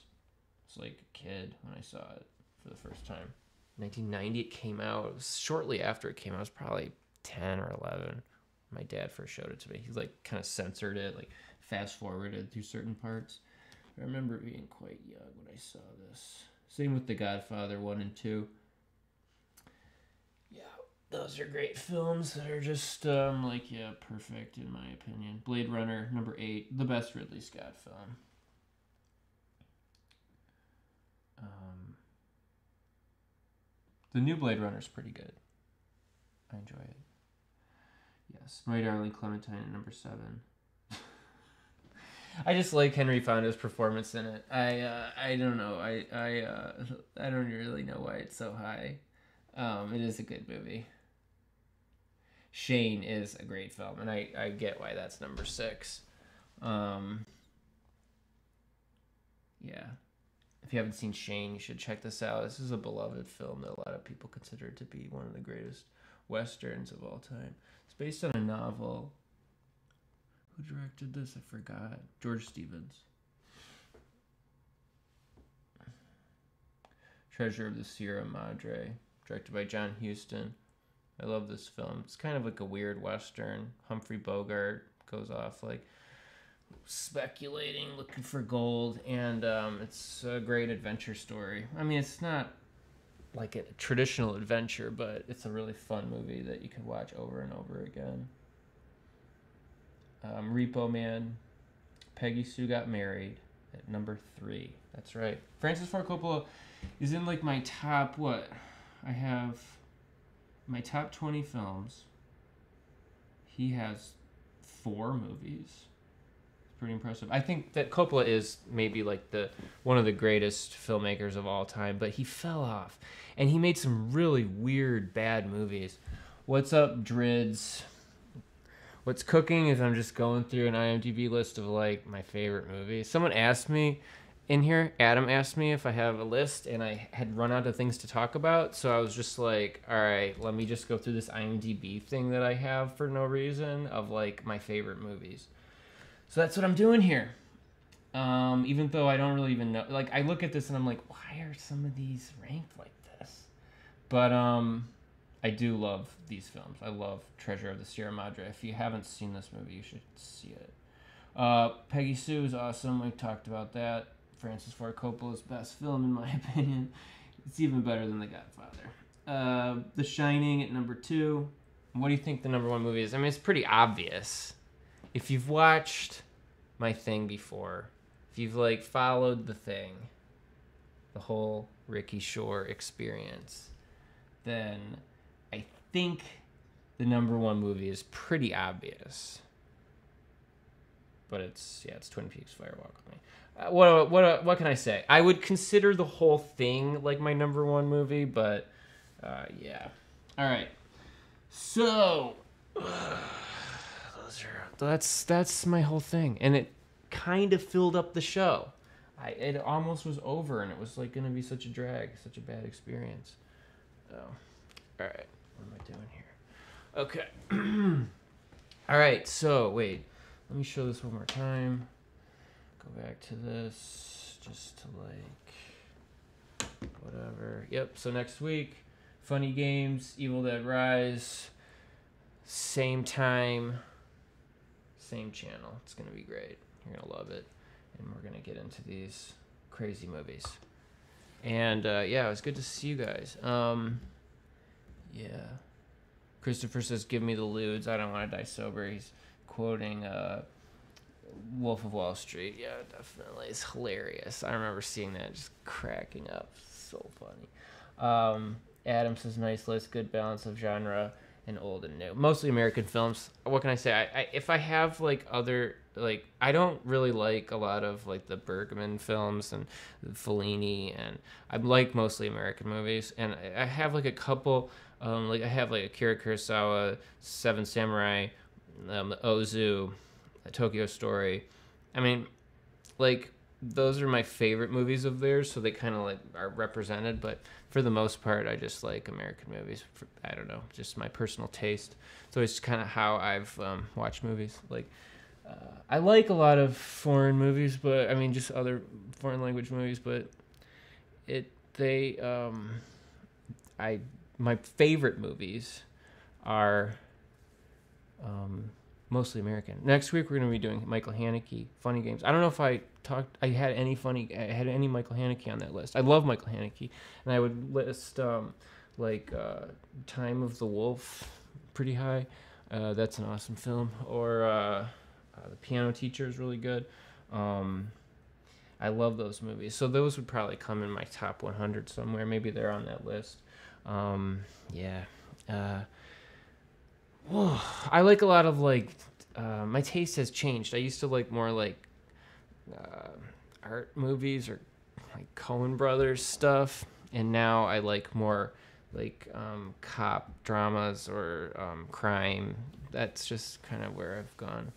It's like a kid when I saw it for the first time. 1990 it came out. It shortly after it came out. I was probably 10 or 11 my dad first showed it to me. He like kind of censored it, like fast forwarded through certain parts. I remember being quite young when I saw this. Same with The Godfather 1 and 2. Those are great films that are just um like yeah, perfect in my opinion. Blade Runner number 8, the best Ridley Scott film. Um The new Blade Runner is pretty good. I enjoy it. Yes, My Darling Clementine at number seven. *laughs* I just like Henry Fonda's performance in it. I uh, I don't know. I I uh, *laughs* I don't really know why it's so high. Um, it is a good movie. Shane is a great film, and I, I get why that's number six. Um, yeah. If you haven't seen Shane, you should check this out. This is a beloved film that a lot of people consider to be one of the greatest westerns of all time. It's based on a novel. Who directed this? I forgot. George Stevens. Treasure of the Sierra Madre, directed by John Huston. I love this film. It's kind of like a weird western. Humphrey Bogart goes off like speculating, looking for gold, and um, it's a great adventure story. I mean, it's not like a traditional adventure, but it's a really fun movie that you can watch over and over again. Um, Repo Man, Peggy Sue got married at number three. That's right. Francis Ford Coppola is in like my top what? I have my top twenty films. He has four movies. It's pretty impressive. I think that Coppola is maybe like the one of the greatest filmmakers of all time, but he fell off, and he made some really weird bad movies. What's up, Drids? What's cooking is I'm just going through an IMDb list of like my favorite movies. Someone asked me in here, Adam asked me if I have a list, and I had run out of things to talk about. So I was just like, all right, let me just go through this IMDb thing that I have for no reason of like my favorite movies. So that's what I'm doing here. Um, even though I don't really even know, like I look at this and I'm like, why are some of these ranked like this? But um, I do love these films. I love Treasure of the Sierra Madre. If you haven't seen this movie, you should see it. Uh, Peggy Sue is awesome. We talked about that. Francis Ford Coppola's best film, in my *laughs* opinion. It's even better than The Godfather. Uh, the Shining at number two. What do you think the number one movie is? I mean, it's pretty obvious. If you've watched my thing before, if you've like followed the thing, the whole Ricky Shore experience, then I think the number one movie is pretty obvious. But it's yeah, it's Twin Peaks Fire Walk with Me. Uh, what what what can I say? I would consider the whole thing like my number one movie, but uh, yeah. All right. So *sighs* those are that's that's my whole thing, and it kind of filled up the show. I it almost was over, and it was like gonna be such a drag, such a bad experience. Oh, all right. What am I doing here? Okay. *clears throat* all right. So wait, let me show this one more time. Go back to this, just to like whatever. Yep. So next week, funny games, Evil Dead Rise, same time, same channel. It's gonna be great. You're gonna love it, and we're gonna get into these crazy movies. And uh, yeah, it was good to see you guys. Um, yeah. Christopher says, "Give me the lewds. I don't want to die sober." He's quoting uh, Wolf of Wall Street. Yeah, definitely. It's hilarious. I remember seeing that, just cracking up. So funny. Um, Adam "Nice list. Good balance of genre." and old and new. Mostly American films. What can I say? I, I if I have like other like I don't really like a lot of like the Bergman films and Fellini and I like mostly American movies and I, I have like a couple um like I have like Akira Kurosawa, Seven Samurai, um, Ozu, Tokyo Story. I mean, like those are my favorite movies of theirs, so they kind of like are represented. But for the most part, I just like American movies. For, I don't know, just my personal taste. So it's kind of how I've um, watched movies. Like uh, I like a lot of foreign movies, but I mean just other foreign language movies. But it they um, I my favorite movies are um, mostly American. Next week we're going to be doing Michael Haneke funny games. I don't know if I talked. I had any funny. I had any Michael Haneke on that list. I love Michael Haneke, and I would list um, like uh, Time of the Wolf pretty high. Uh, that's an awesome film. Or uh, uh The Piano Teacher is really good. Um, I love those movies. So those would probably come in my top 100 somewhere. Maybe they're on that list. Um, yeah. *sighs* I like a lot of like. Uh, my taste has changed. I used to like more like uh, art movies or like Coen Brothers stuff, and now I like more like um, cop dramas or um, crime. That's just kind of where I've gone,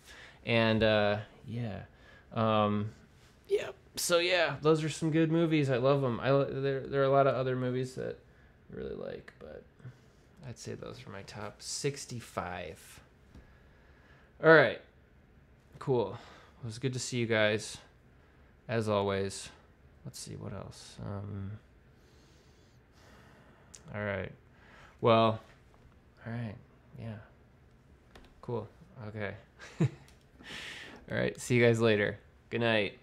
and uh, yeah, um, yeah. So yeah, those are some good movies. I love them. I there there are a lot of other movies that I really like, but I'd say those are my top sixty-five. All right, cool. It was good to see you guys, as always. Let's see what else. Um, all right. Well, all right. Yeah. Cool. Okay. *laughs* all right. See you guys later. Good night.